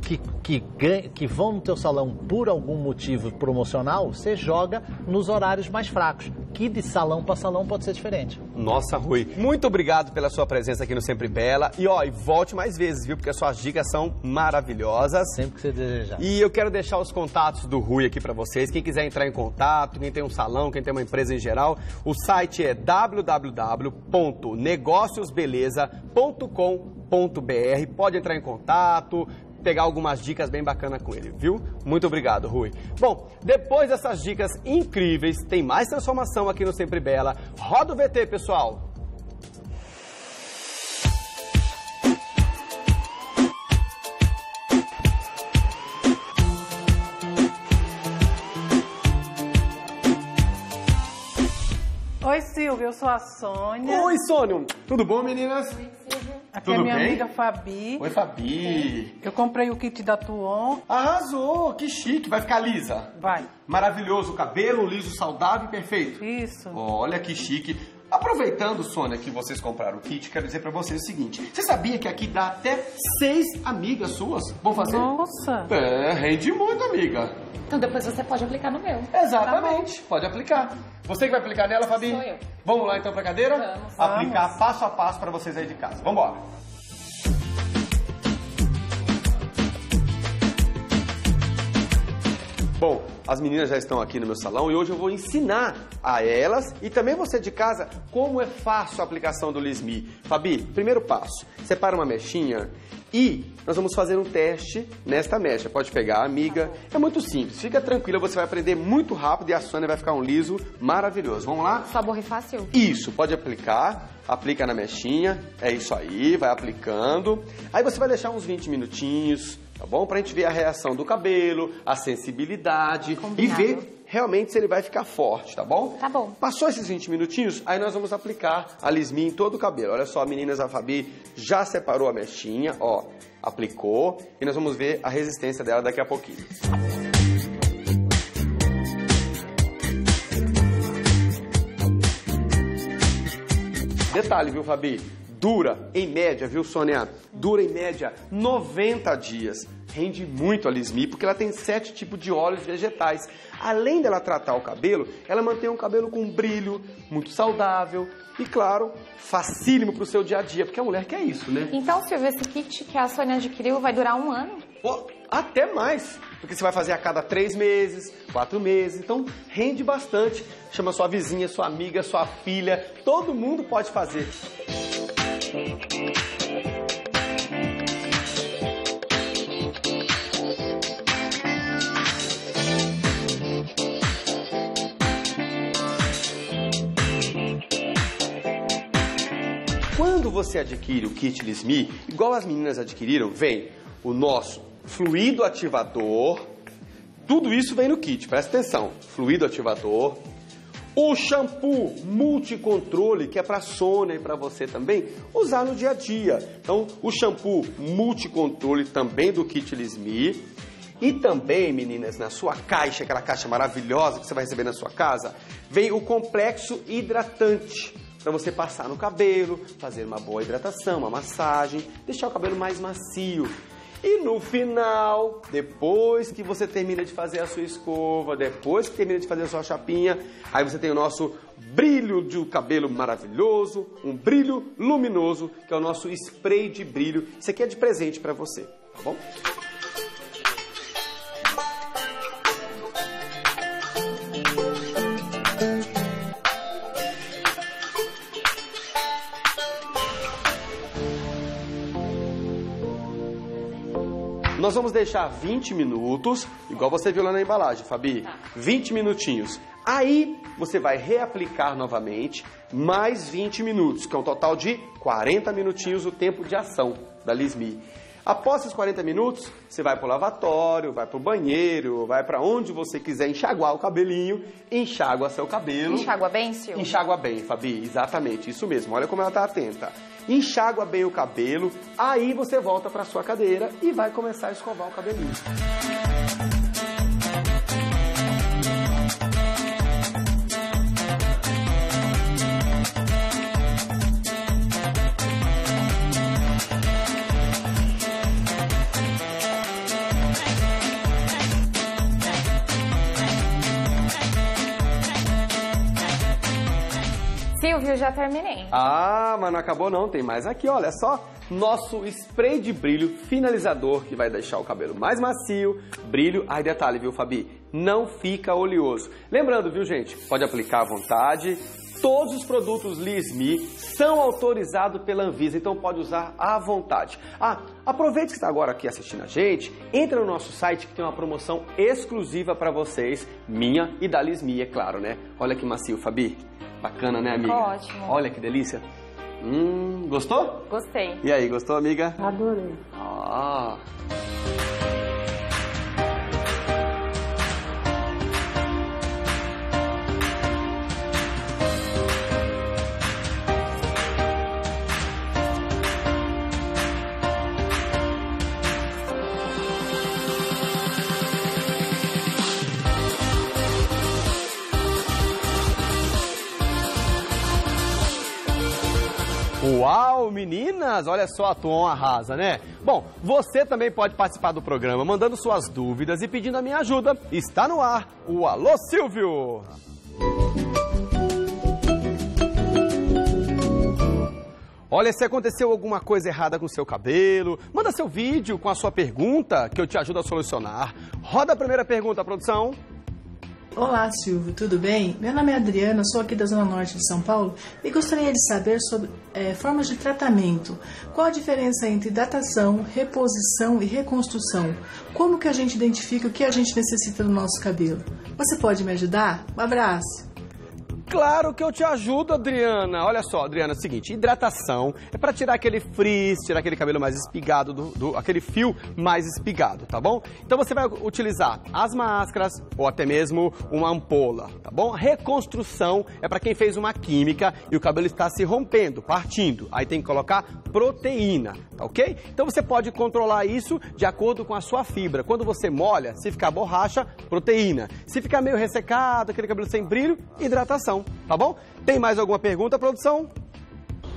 que, que, que vão no teu salão por algum motivo promocional, você joga nos horários mais fracos, que de salão para salão pode ser diferente. Nossa, Rui, muito obrigado pela sua presença aqui no Sempre Bela. E ó, e volte mais vezes, viu? Porque as suas dicas são maravilhosas. Sempre que você desejar. E eu quero deixar os contatos do Rui aqui pra vocês. Quem quiser entrar em contato, quem tem um salão, quem tem uma empresa em geral, o site é www.negociosbeleza.com.br. Pode entrar em contato, pegar algumas dicas bem bacanas com ele, viu? Muito obrigado, Rui. Bom, depois dessas dicas incríveis, tem mais transformação aqui no Sempre Bela. Roda o VT, pessoal. Oi, Silvia, eu sou a Sônia. Oi, Sônia. Tudo bom, meninas? Aqui tudo é minha bem? amiga Fabi. Oi, Fabi. Eu comprei o kit da Tuon. Arrasou, que chique. Vai ficar lisa. Vai. Maravilhoso cabelo, liso, saudável e perfeito. Isso. Olha que chique. Aproveitando, Sônia, que vocês compraram o kit, quero dizer pra vocês o seguinte. Você sabia que aqui dá até seis amigas suas? Vão fazer? Nossa. É, rende muito, amiga. Então depois você pode aplicar no meu. Exatamente. Pode aplicar. Você que vai aplicar nela, Fabi? Sou eu. Vamos lá então pra cadeira? Vamos. Aplicar passo a passo pra vocês aí de casa. Vamos embora. Bom, as meninas já estão aqui no meu salão e hoje eu vou ensinar a elas e também você de casa como é fácil a aplicação do Lismi. Fabi, primeiro passo, separa uma mechinha e nós vamos fazer um teste nesta mecha. Pode pegar, amiga. É muito simples, fica tranquila, você vai aprender muito rápido e a Sônia vai ficar um liso maravilhoso. Vamos lá? Só borra fácil? Isso, pode aplicar, aplica na mechinha, é isso aí, vai aplicando. Aí você vai deixar uns 20 minutinhos, tá bom? Pra gente ver a reação do cabelo, a sensibilidade Combinado. e ver realmente se ele vai ficar forte, tá bom? Tá bom. Passou esses 20 minutinhos, aí nós vamos aplicar a Lismi em todo o cabelo. Olha só, meninas, a Fabi já separou a mechinha, ó, aplicou e nós vamos ver a resistência dela daqui a pouquinho. Detalhe, viu, Fabi? Dura, em média, viu, Sônia? Dura em média 90 dias. Rende muito a Lismi, porque ela tem sete tipos de óleos vegetais. Além dela tratar o cabelo, ela mantém um cabelo com brilho, muito saudável e, claro, facílimo para o seu dia a dia, porque a mulher quer isso, né? Então, Silvia, esse kit que a Sônia adquiriu vai durar um ano? Pô, até mais, porque você vai fazer a cada três meses, quatro meses, então rende bastante. Chama sua vizinha, sua amiga, sua filha, todo mundo pode fazer. Quando você adquire o kit Lismi, igual as meninas adquiriram, vem o nosso fluido ativador. Tudo isso vem no kit, presta atenção. Fluido ativador. O shampoo multicontrole, que é para Sônia e para você também, usar no dia a dia. Então, o shampoo multicontrole também do kit Lismi. E também, meninas, na sua caixa, aquela caixa maravilhosa que você vai receber na sua casa, vem o complexo hidratante para você passar no cabelo, fazer uma boa hidratação, uma massagem, deixar o cabelo mais macio. E no final, depois que você termina de fazer a sua escova, depois que termina de fazer a sua chapinha, aí você tem o nosso brilho de cabelo maravilhoso, um brilho luminoso, que é o nosso spray de brilho. Isso aqui é de presente para você, tá bom? Nós vamos deixar 20 minutos, igual você viu lá na embalagem, Fabi. 20 minutinhos. Aí você vai reaplicar novamente mais 20 minutos, que é um total de 40 minutinhos o tempo de ação da Lismi. Após esses 40 minutos, você vai pro lavatório, vai pro banheiro, vai para onde você quiser enxaguar o cabelinho, enxágua seu cabelo. Enxágua bem, Sil? Enxágua bem, Fabi, exatamente, isso mesmo. Olha como ela tá atenta. Enxágua bem o cabelo, aí você volta para sua cadeira e vai começar a escovar o cabelinho. Silvio, já terminei. Ah, mas não acabou não, tem mais aqui, olha só. Nosso spray de brilho finalizador que vai deixar o cabelo mais macio, brilho. Ai, detalhe, viu, Fabi? Não fica oleoso. Lembrando, viu, gente? Pode aplicar à vontade. Todos os produtos Lismi são autorizados pela Anvisa, então pode usar à vontade. Ah, aproveite que está agora aqui assistindo a gente, entra no nosso site que tem uma promoção exclusiva para vocês, minha e da Lismi, é claro, né? Olha que macio, Fabi. Bacana, né, amiga? Ótimo. Olha que delícia. Hum, gostou? Gostei. E aí, gostou, amiga? Adorei. Ah. Uau, meninas! Olha só a Tom arrasa, né? Bom, você também pode participar do programa mandando suas dúvidas e pedindo a minha ajuda. Está no ar o Alô Silvio! Olha, se aconteceu alguma coisa errada com seu cabelo, manda seu vídeo com a sua pergunta que eu te ajudo a solucionar. Roda a primeira pergunta, produção. Olá, Silvio, tudo bem? Meu nome é Adriana, sou aqui da Zona Norte de São Paulo e gostaria de saber sobre eh, formas de tratamento. Qual a diferença entre hidratação, reposição e reconstrução? Como que a gente identifica o que a gente necessita no nosso cabelo? Você pode me ajudar? Um abraço! Claro que eu te ajudo, Adriana. Olha só, Adriana, é o seguinte, hidratação é para tirar aquele frizz, tirar aquele cabelo mais espigado, do, do- aquele fio mais espigado, tá bom? Então você vai utilizar as máscaras ou até mesmo uma ampola, tá bom? Reconstrução é para quem fez uma química e o cabelo está se rompendo, partindo. Aí tem que colocar proteína, tá ok? Então você pode controlar isso de acordo com a sua fibra. Quando você molha, se ficar borracha, proteína. Se ficar meio ressecado, aquele cabelo sem brilho, hidratação, tá bom? Tem mais alguma pergunta, produção?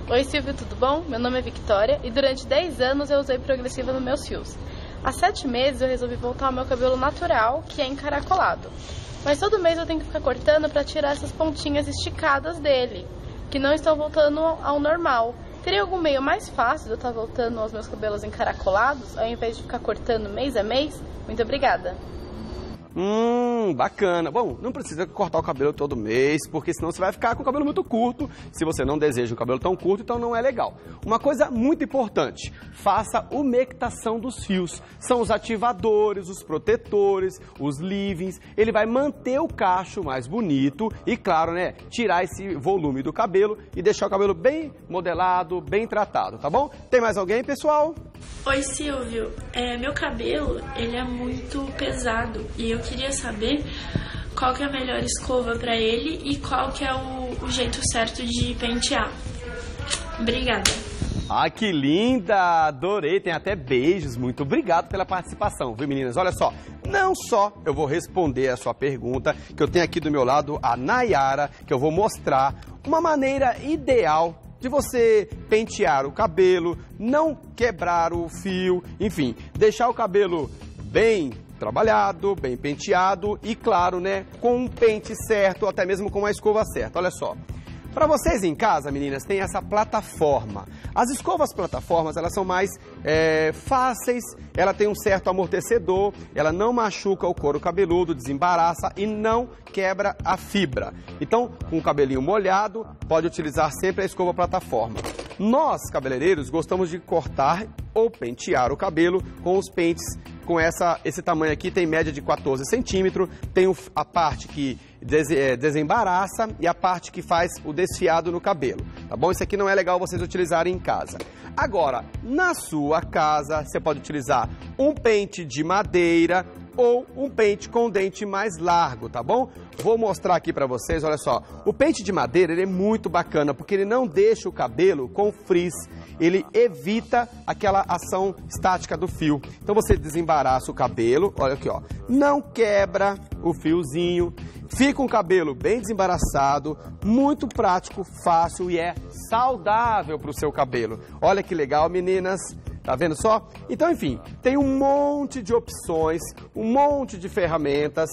Oi Silvio, tudo bom? Meu nome é Victoria e durante 10 anos eu usei progressiva nos meus fios. Há 7 meses eu resolvi voltar ao meu cabelo natural, que é encaracolado. Mas todo mês eu tenho que ficar cortando para tirar essas pontinhas esticadas dele, que não estão voltando ao normal. Teria algum meio mais fácil de eu estar voltando aos meus cabelos encaracolados, ao invés de ficar cortando mês a mês? Muito obrigada. Hum, bacana. Bom, não precisa cortar o cabelo todo mês, porque senão você vai ficar com o cabelo muito curto. Se você não deseja um cabelo tão curto, então não é legal. Uma coisa muito importante, faça umectação dos fios. São os ativadores, os protetores, os leave-ins. Ele vai manter o cacho mais bonito e, claro, né, tirar esse volume do cabelo e deixar o cabelo bem modelado, bem tratado, tá bom? Tem mais alguém, pessoal? Oi Silvio, é, meu cabelo ele é muito pesado e eu queria saber qual que é a melhor escova para ele e qual que é o, o jeito certo de pentear. Obrigada. Ah, que linda! Adorei, tem até beijos. Muito obrigado pela participação, viu, meninas? Olha só, não só eu vou responder a sua pergunta, que eu tenho aqui do meu lado a Nayara, que eu vou mostrar uma maneira ideal de você pentear o cabelo, não quebrar o fio, enfim, deixar o cabelo bem trabalhado, bem penteado e, claro, né, com um pente certo, até mesmo com a escova certa. Olha só. Para vocês em casa, meninas, tem essa plataforma. As escovas plataformas, elas são mais é, fáceis, ela tem um certo amortecedor, ela não machuca o couro cabeludo, desembaraça e não quebra a fibra. Então, com o cabelinho molhado, pode utilizar sempre a escova plataforma. Nós, cabeleireiros, gostamos de cortar ou pentear o cabelo com os pentes com essa, esse tamanho aqui, tem média de 14 centímetros, tem a parte que des- é, desembaraça e a parte que faz o desfiado no cabelo, tá bom? Isso aqui não é legal vocês utilizarem em casa. Agora, na sua casa, você pode utilizar um pente de madeira ou um pente com dente mais largo, tá bom? Vou mostrar aqui pra vocês, olha só. O pente de madeira, ele é muito bacana, porque ele não deixa o cabelo com frizz. Ele evita aquela ação estática do fio. Então você desembaraça o cabelo, olha aqui, ó. Não quebra o fiozinho. Fica um cabelo bem desembaraçado, muito prático, fácil e é saudável para o seu cabelo. Olha que legal, meninas. Tá vendo só? Então, enfim, tem um monte de opções, um monte de ferramentas,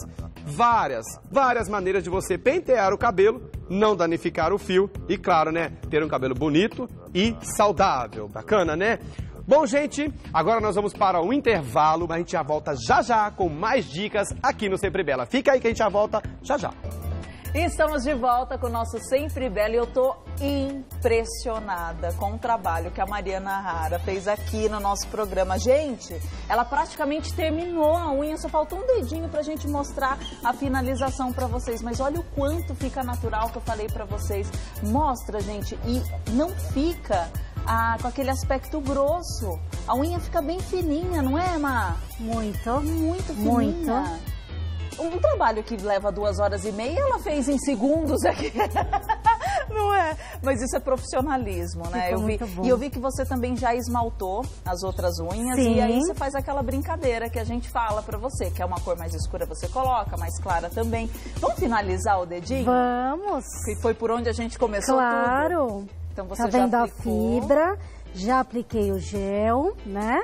várias, várias maneiras de você pentear o cabelo, não danificar o fio e, claro, né, ter um cabelo bonito e saudável. Bacana, né? Bom, gente, agora nós vamos para o intervalo, mas a gente já volta já já com mais dicas aqui no Sempre Bela. Fica aí que a gente já volta já já. Estamos de volta com o nosso Sempre Belo e eu tô impressionada com o trabalho que a Mariana Rara fez aqui no nosso programa. Gente, ela praticamente terminou a unha, só faltou um dedinho pra gente mostrar a finalização pra vocês. Mas olha o quanto fica natural que eu falei pra vocês. Mostra, gente, e não fica ah, com aquele aspecto grosso. A unha fica bem fininha, não é, Ma? Muito. Muito fininha. Muito. Um trabalho que leva duas horas e meia, ela fez em segundos aqui. Não é? Mas isso é profissionalismo, né? Ficou Eu vi, muito bom. e eu vi que você também já esmaltou as outras unhas. Sim. E aí você faz aquela brincadeira que a gente fala pra você, que é uma cor mais escura você coloca, mais clara também. Vamos finalizar o dedinho? Vamos. Que foi por onde a gente começou Claro. tudo? Então você tá já vendo a aplicou. fibra? Já apliquei o gel, né?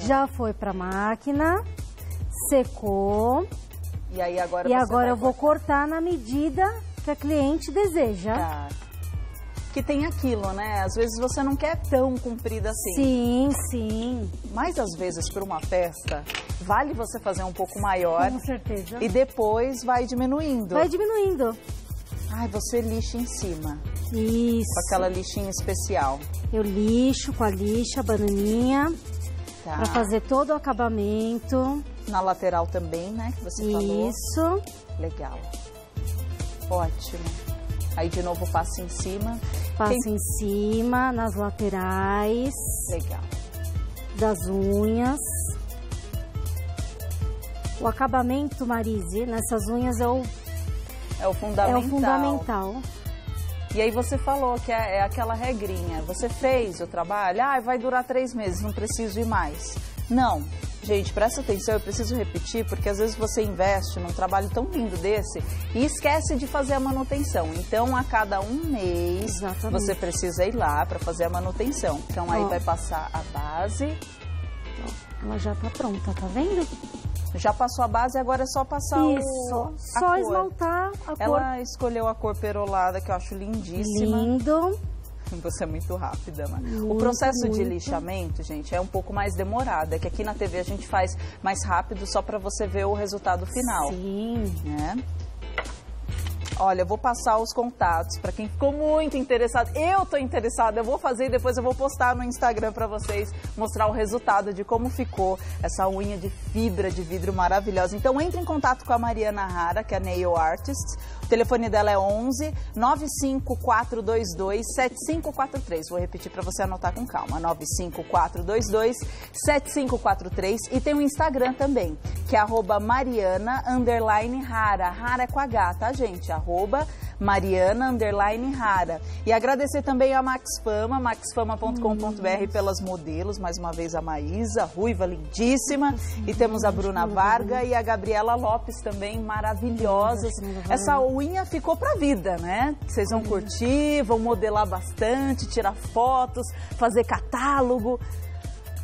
Já foi pra máquina, secou. E aí agora e agora eu vou cortar na medida que a cliente deseja. Tá. Que tem aquilo, né? Às vezes você não quer tão comprida assim. Sim, sim. Mas às vezes, para uma festa, vale você fazer um pouco maior. Com certeza. E depois vai diminuindo. Vai diminuindo. Ai, você lixa em cima. Isso. Com aquela lixinha especial. Eu lixo com a lixa, bananinha, Tá. pra fazer todo o acabamento. Na lateral também, né? Que você falou. Isso. Legal. Ótimo. Aí de novo passa em cima. Passa Tem- em cima, nas laterais. Legal. Das unhas. O acabamento, Marise, nessas unhas é o, É o fundamental. é o fundamental. E aí você falou que é, é aquela regrinha. Você fez o trabalho, ah, vai durar três meses, não preciso ir mais. Não. Gente, presta atenção, eu preciso repetir, porque às vezes você investe num trabalho tão lindo desse e esquece de fazer a manutenção. Então, a cada um mês, Exatamente. você precisa ir lá para fazer a manutenção. Então, aí Ó. vai passar a base. Ela já tá pronta, tá vendo? Já passou a base, agora é só passar o- Isso. a Só cor. esmaltar a Ela escolheu a cor perolada, que eu acho cor. lindíssima. Lindo. Você é muito rápida. O Muito, processo de muito. lixamento, gente, é um pouco mais demorado. É que aqui na TV a gente faz mais rápido só para você ver o resultado final. Sim. Né? Olha, eu vou passar os contatos para quem ficou muito interessado. Eu tô interessada, eu vou fazer e depois eu vou postar no Instagram para vocês mostrar o resultado de como ficou essa unha de fibra de vidro maravilhosa. Então entre em contato com a Mariana Rara, que é a Nail Artist. O telefone dela é 11 95422 7543. Vou repetir para você anotar com calma. 95422 7543 e tem o Instagram também, que é arroba Mariana underline Rara. Rara é com H, tá, gente? Arroba Mariana underline Rara. E agradecer também a Max Fama, maxfama.com.br pelas modelos, mais uma vez a Maísa, ruiva lindíssima. E temos a Bruna Varga e a Gabriela Lopes também, maravilhosas. Essa ficou pra vida, né? Vocês vão curtir, vão modelar bastante, tirar fotos, fazer catálogo.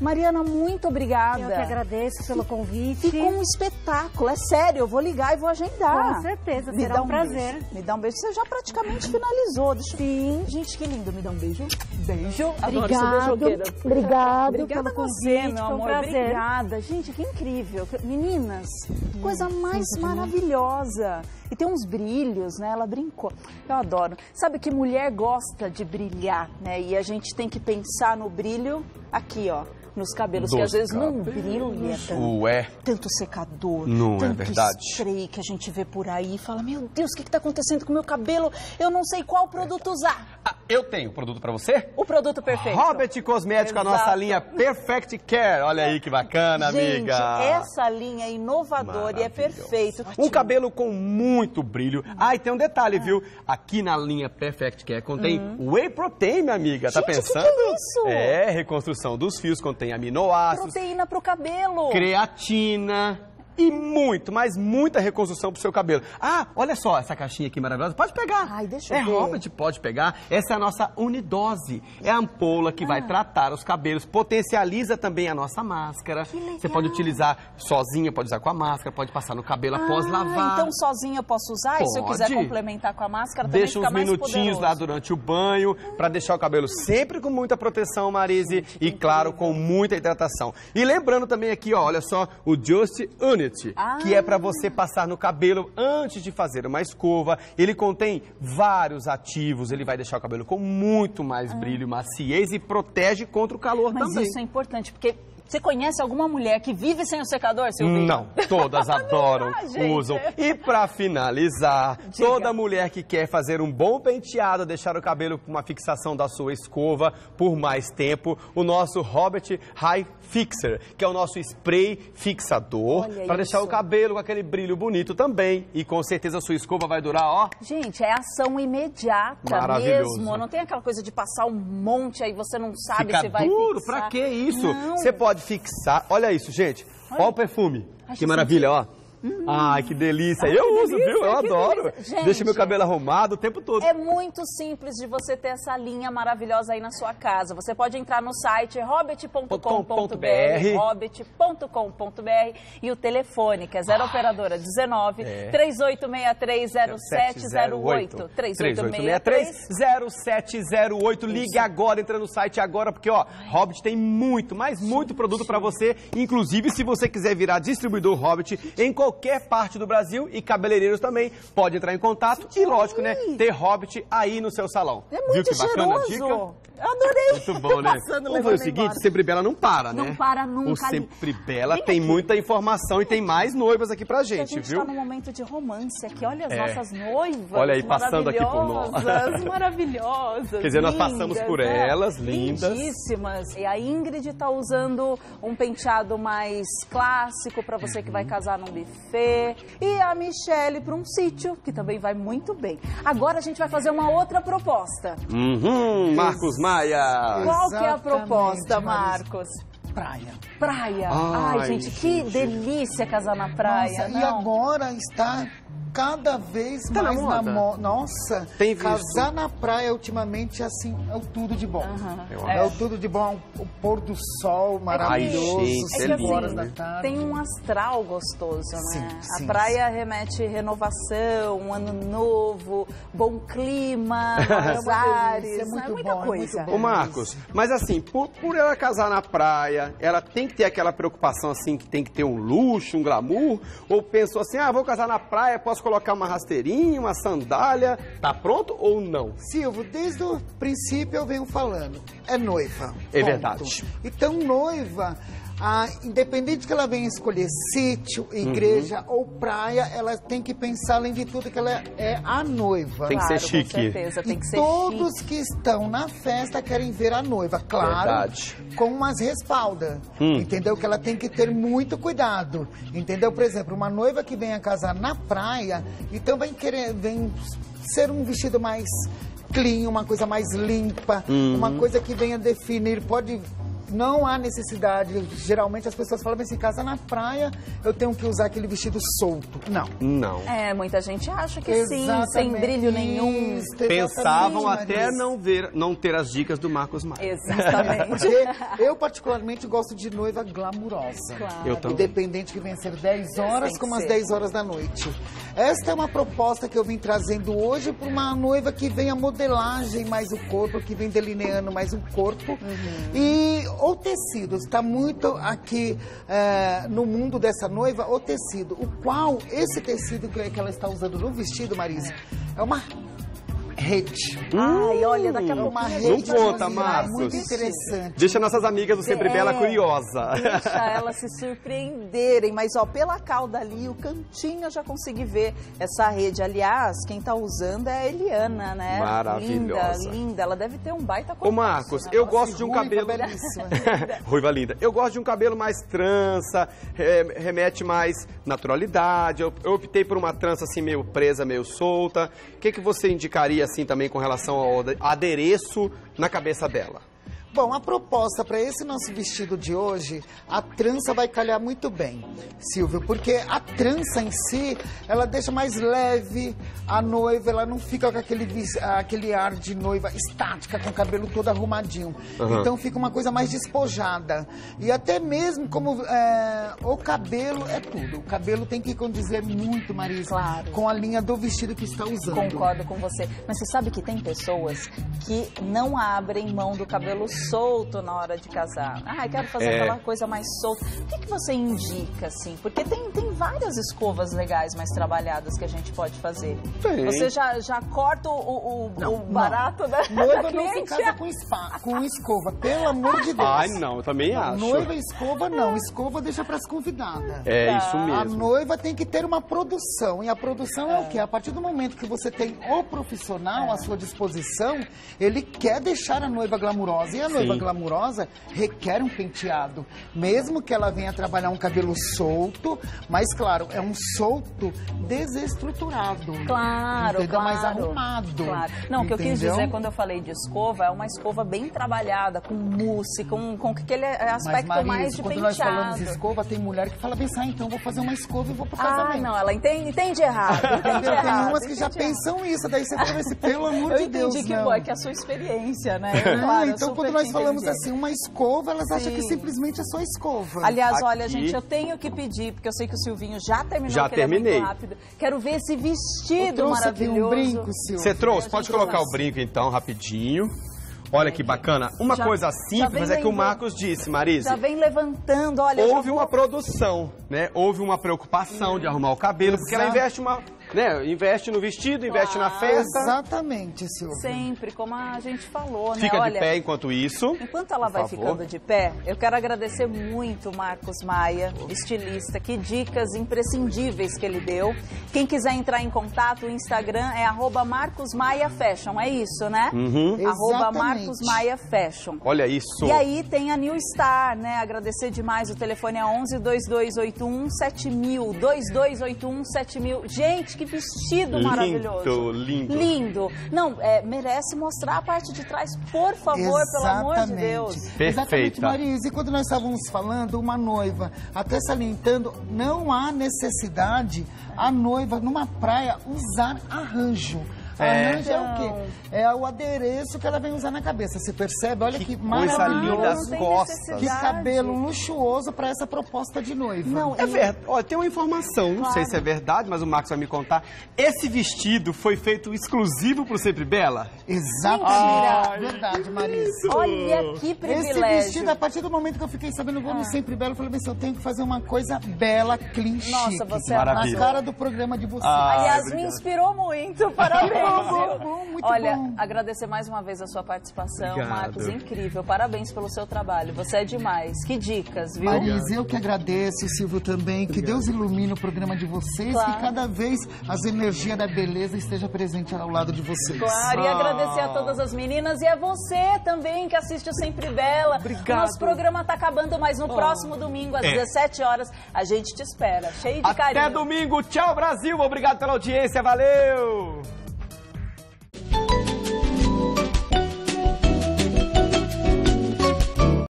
Mariana, muito obrigada. Eu que agradeço pelo convite. Ficou um espetáculo, é sério, eu vou ligar e vou agendar. Com certeza, Me será dá um prazer. beijo. Me dá um beijo. Você já praticamente finalizou. Deixa... Sim. Gente, que lindo. Me dá um beijo. Beijo. Adoro ser Obrigado. beijoqueira. Obrigado Obrigada pelo a você, convite, meu um amor. prazer. Obrigada. Gente, que incrível. Meninas, coisa mais maravilhosa. E tem uns brilhos, né? Ela brincou. Eu adoro. Sabe que mulher gosta de brilhar, né? E a gente tem que pensar no brilho aqui, ó. nos cabelos, que às Dos vezes não cabelos. brilha tanto. Ué. Tanto secador, Não é tanto verdade? spray que a gente vê por aí e fala, meu Deus, o que está acontecendo com o meu cabelo? Eu não sei qual produto usar. Eu tenho produto pra você? O produto perfeito. Robert Cosmético, a nossa linha Perfect Care. Olha aí que bacana, Gente, amiga. essa linha é inovadora e é perfeito. Um cabelo com muito brilho. Ah, e tem um detalhe, viu? Aqui na linha Perfect Care contém Whey Protein, minha amiga. tá. Gente, que pensando? que é isso? É, reconstrução dos fios, contém aminoácidos, Proteína pro cabelo. creatina e muito, mas muita reconstrução pro seu cabelo. Ah, olha só essa caixinha aqui maravilhosa. Pode pegar. Ai, deixa eu é ver. Robert, pode pegar. Essa é a nossa unidose. É a ampola que Ah. vai tratar os cabelos, potencializa também a nossa máscara. Você pode utilizar sozinha, pode usar com a máscara, pode passar no cabelo após Ah, lavar. Então sozinha eu posso usar? E se eu Pode. quiser complementar com a máscara, também Deixa uns minutinhos lá durante o banho para deixar o cabelo sempre com muita proteção, Marise, e claro, com muita hidratação. E lembrando também aqui, ó, olha só, o Just Ah. que é para você passar no cabelo antes de fazer uma escova. Ele contém vários ativos, ele vai deixar o cabelo com muito mais brilho, maciez e protege contra o calor Ah. Mas também. isso é importante, porque você conhece alguma mulher que vive sem o secador, Silvinho? Não, todas adoram, Ah, gente. usam. E pra finalizar, toda mulher que quer fazer um bom penteado, deixar o cabelo com uma fixação da sua escova por mais tempo, o nosso Robert High Fixer, que é o nosso spray fixador, para deixar o cabelo com aquele brilho bonito também. E com certeza a sua escova vai durar, ó. Gente, é ação imediata mesmo. Não tem aquela coisa de passar um monte aí você não sabe Fica se vai duro, fixar. pra que isso? Não. Você pode fixar. Olha isso, gente. Olha, o perfume. Que que maravilha, ó. Ai, que delícia. Ai, eu que uso, delícia, viu? Eu adoro. Gente, Deixa meu cabelo arrumado o tempo todo. É muito simples de você ter essa linha maravilhosa aí na sua casa. Você pode entrar no site hobbit.com.br, hobbit.com.br e o telefone, que é 0 operadora 19 É. 38630708. 3863-0708. Ligue agora, entra no site agora, porque, ó, Hobbit tem muito, mas muito produto pra você. Inclusive, se você quiser virar distribuidor Hobbit em qualquer parte do Brasil e cabeleireiros também, pode entrar em contato e, lógico, né, ter Hobbit aí no seu salão. É Viu muito que bacana a cheiroso. dica? Adorei. Muito bom, né? Vamos fazer o levando seguinte, embora. Sempre Bela não para, né? Não para nunca. O Sempre Bela tem muita informação e tem mais noivas aqui pra gente, a gente viu? está num momento de romance aqui. Olha as É. nossas noivas. Olha aí, passando aqui por nós. maravilhosas. Quer dizer, nós passamos por né? elas, lindas. Lindíssimas. E a Ingrid está usando um penteado mais clássico para você que vai Uhum. casar num buffet. E a Michelle para um sítio, que também vai muito bem. Agora a gente vai fazer uma outra proposta. Uhum, Marcos Maia. Qual que é a Exatamente, proposta. Marcos? Praia. Praia. Ai, Ai, gente, que delícia casar na praia. Nossa, e agora está cada vez Tá na mais na moda. moda. Nossa, Tem visto. casar na praia ultimamente assim é o tudo de bom. É. É. o tudo de bom, o pôr do sol maravilhoso, gente, É lindo, horas da tarde. Tem um astral gostoso, né? Sim, a sim, praia remete renovação, um ano novo, bom clima, uma ares, é muito muita bom, é coisa. muito Ô Marcos, mas assim, por, por ela casar na praia, ela tem que ter aquela preocupação assim, que tem que ter um luxo, um glamour? Ou pensou assim, ah, vou casar na praia, posso colocar uma rasteirinha, uma sandália, tá pronto ou não? Silvio, desde o princípio eu venho falando, é noiva. É ponto. verdade. Então, noiva, ah, independente que ela venha escolher sítio, igreja Uhum. ou praia, ela tem que pensar, além de tudo, que ela é a noiva. Tem que ser Claro, chique. Com certeza, tem e que ser todos chique. que estão na festa querem ver a noiva, claro, Verdade. com umas respaldas, Hum. entendeu? Que ela tem que ter muito cuidado, entendeu? Por exemplo, uma noiva que venha casar na praia, então vem querer, vem ser um vestido mais clean, uma coisa mais limpa, Hum. uma coisa que venha definir, pode... Não há necessidade. Geralmente as pessoas falam assim, casa na praia, eu tenho que usar aquele vestido solto. Não. Não. É, muita gente acha que sim, sem Exatamente brilho nenhum. isso, Pensavam exatamente, até não ver, não ter as dicas do Marcos Maia. Exatamente. Porque eu, particularmente, gosto de noiva glamurosa. Claro. Eu também. Independente que venha ser 10 horas, como às ser. 10 horas da noite. Esta é uma proposta que eu vim trazendo hoje para uma noiva que vem a modelagem mais o corpo, que vem delineando mais o corpo. Uhum. E o tecido, está muito aqui eh, no mundo dessa noiva, o tecido. O qual, esse tecido que ela está usando no vestido, Marisa, é uma rede. Ai, olha, daqui a Hum, pouco uma rede Não conta. Marcos. muito interessante. Deixa nossas amigas do Sempre É. Bela curiosa. Deixa elas se surpreenderem, mas ó, pela cauda ali, o cantinho eu já consegui ver essa rede. Aliás, quem tá usando é a Eliana, né? Maravilhosa. Linda, linda. Ela deve ter um baita Ô corpaço, Marcos, né? eu Nossa, gosto de um cabelo. Ruiva linda. Eu gosto de um cabelo mais trança, re- remete mais naturalidade. Eu, eu optei por uma trança assim meio presa, meio solta. O que, que você indicaria assim também com relação ao ade- adereço na cabeça dela? Bom, a proposta para esse nosso vestido de hoje, a trança vai calhar muito bem, Silvio, porque a trança em si, ela deixa mais leve a noiva, ela não fica com aquele, aquele ar de noiva estática, com o cabelo todo arrumadinho. Aham. Então fica uma coisa mais despojada. E até mesmo como é, o cabelo é tudo. O cabelo tem que condizer muito, Marisa, com a linha do vestido que está usando. Concordo com você. Mas você sabe que tem pessoas que não abrem mão do cabelo solto na hora de casar. Ah, eu quero fazer É. aquela coisa mais solta. O que, que você indica, assim? Porque tem, tem várias escovas legais mais trabalhadas que a gente pode fazer. Tem. Você já, já corta o, o, o Não, barato da, Noiva da não se casa com, spa, com escova, pelo amor de Deus. Ai, não, eu também acho. Noiva e escova não, escova deixa para as convidadas. É, isso A mesmo. noiva tem que ter uma produção, e a produção é, o quê? A partir do momento que você tem o profissional à sua disposição, ele quer deixar a noiva glamurosa, e a noiva glamurosa requer um penteado, mesmo que ela venha trabalhar um cabelo solto, mas claro, é um solto desestruturado. Claro, entendeu? claro. Mais arrumado. Claro. Não, o que eu quis dizer quando eu falei de escova é uma escova bem trabalhada, com mousse, com, com aquele aspecto Mas, mais Marisa, de quando penteado. nós falamos escova, tem mulher que fala bem, ah, então eu vou fazer uma escova e vou pro Ah, casamento. não, ela entende, entende errado. Entende? Tem errado, umas que já errado. pensam isso, daí você fala assim, pelo amor Eu de entendi Deus, que, não. bom, é que é a sua experiência, né? É, Claro, então, quando nós te falamos assim, uma escova, elas acham que Sim. simplesmente é só escova. Aliás, olha, gente, eu tenho que pedir, porque eu sei que o Silvinho já terminou, Já é terminei. rápido. Quero ver esse Eu vestido trouxe aqui um maravilhoso. brinco, Silvio. Você trouxe? Pode colocar o brinco então, rapidinho. Olha que bacana. Uma Já- coisa já simples é que o Marcos disse, Marise. Já vem levantando, olha. já Houve vou- uma produção, né? Houve uma preocupação de arrumar o cabelo, porque ela Exato. investe uma, né? Investe no vestido, investe na festa. Exatamente, Silvio. Sempre, como a gente falou, né? Fica de olha, pé enquanto isso. Enquanto ela vai favor. ficando de pé, eu quero agradecer muito o Marcos Maia, estilista. Que dicas imprescindíveis que ele deu. Quem quiser entrar em contato, o Instagram é arroba Marcos Maia Fashion, é isso, né? Uhum. Arroba. Marcos Maia Fashion. Olha isso. E aí tem a New Star, né? Agradecer demais. O telefone é 11 2281 7000. 2281 7000. Gente, que vestido Lindo, maravilhoso. lindo. Lindo. Não, é, merece mostrar a parte de trás, por favor, pelo amor de Deus. Exatamente, Marisa. E quando nós estávamos falando, uma noiva, até salientando, não há necessidade a noiva, numa praia, usar arranjo. É. Arranjo é o quê? É o adereço que ela vem usar na cabeça. Você percebe? Olha que, coisa maravilhoso. linda, as costas. Que cabelo luxuoso para essa proposta de noiva. Não, É verdade. Olha, tem uma informação, não Claro. sei se é verdade, mas o Marcos vai me contar. Esse vestido foi feito exclusivo pro Sempre Bela? Exatamente. Ai, verdade, Marisa. Olha que Esse privilégio. vestido, a partir do momento que eu fiquei sabendo, vou no Sempre Belo, eu falei, mas eu tenho que fazer uma coisa bela, clean, Nossa, chique. você Maravilha. Na cara do programa de vocês. Aliás, me obrigado. inspirou muito. Parabéns. Bom, muito Olha, bom. agradecer mais uma vez a sua participação, Obrigado. Marcos. Incrível. Parabéns pelo seu trabalho. Você é demais. Que dicas, viu? Marisa, eu que agradeço, Silvio também. Que Deus ilumine o programa de vocês, Claro. que cada vez as energias da beleza esteja presente ao lado de vocês. Claro, e Ah. agradecer a todas as meninas e a você também que assiste o Sempre Bela. Obrigado. O nosso programa tá acabando, mas no próximo domingo, às É. 17 horas, a gente te espera. Cheio de Até carinho. domingo. Tchau, Brasil. Obrigado pela audiência. Valeu.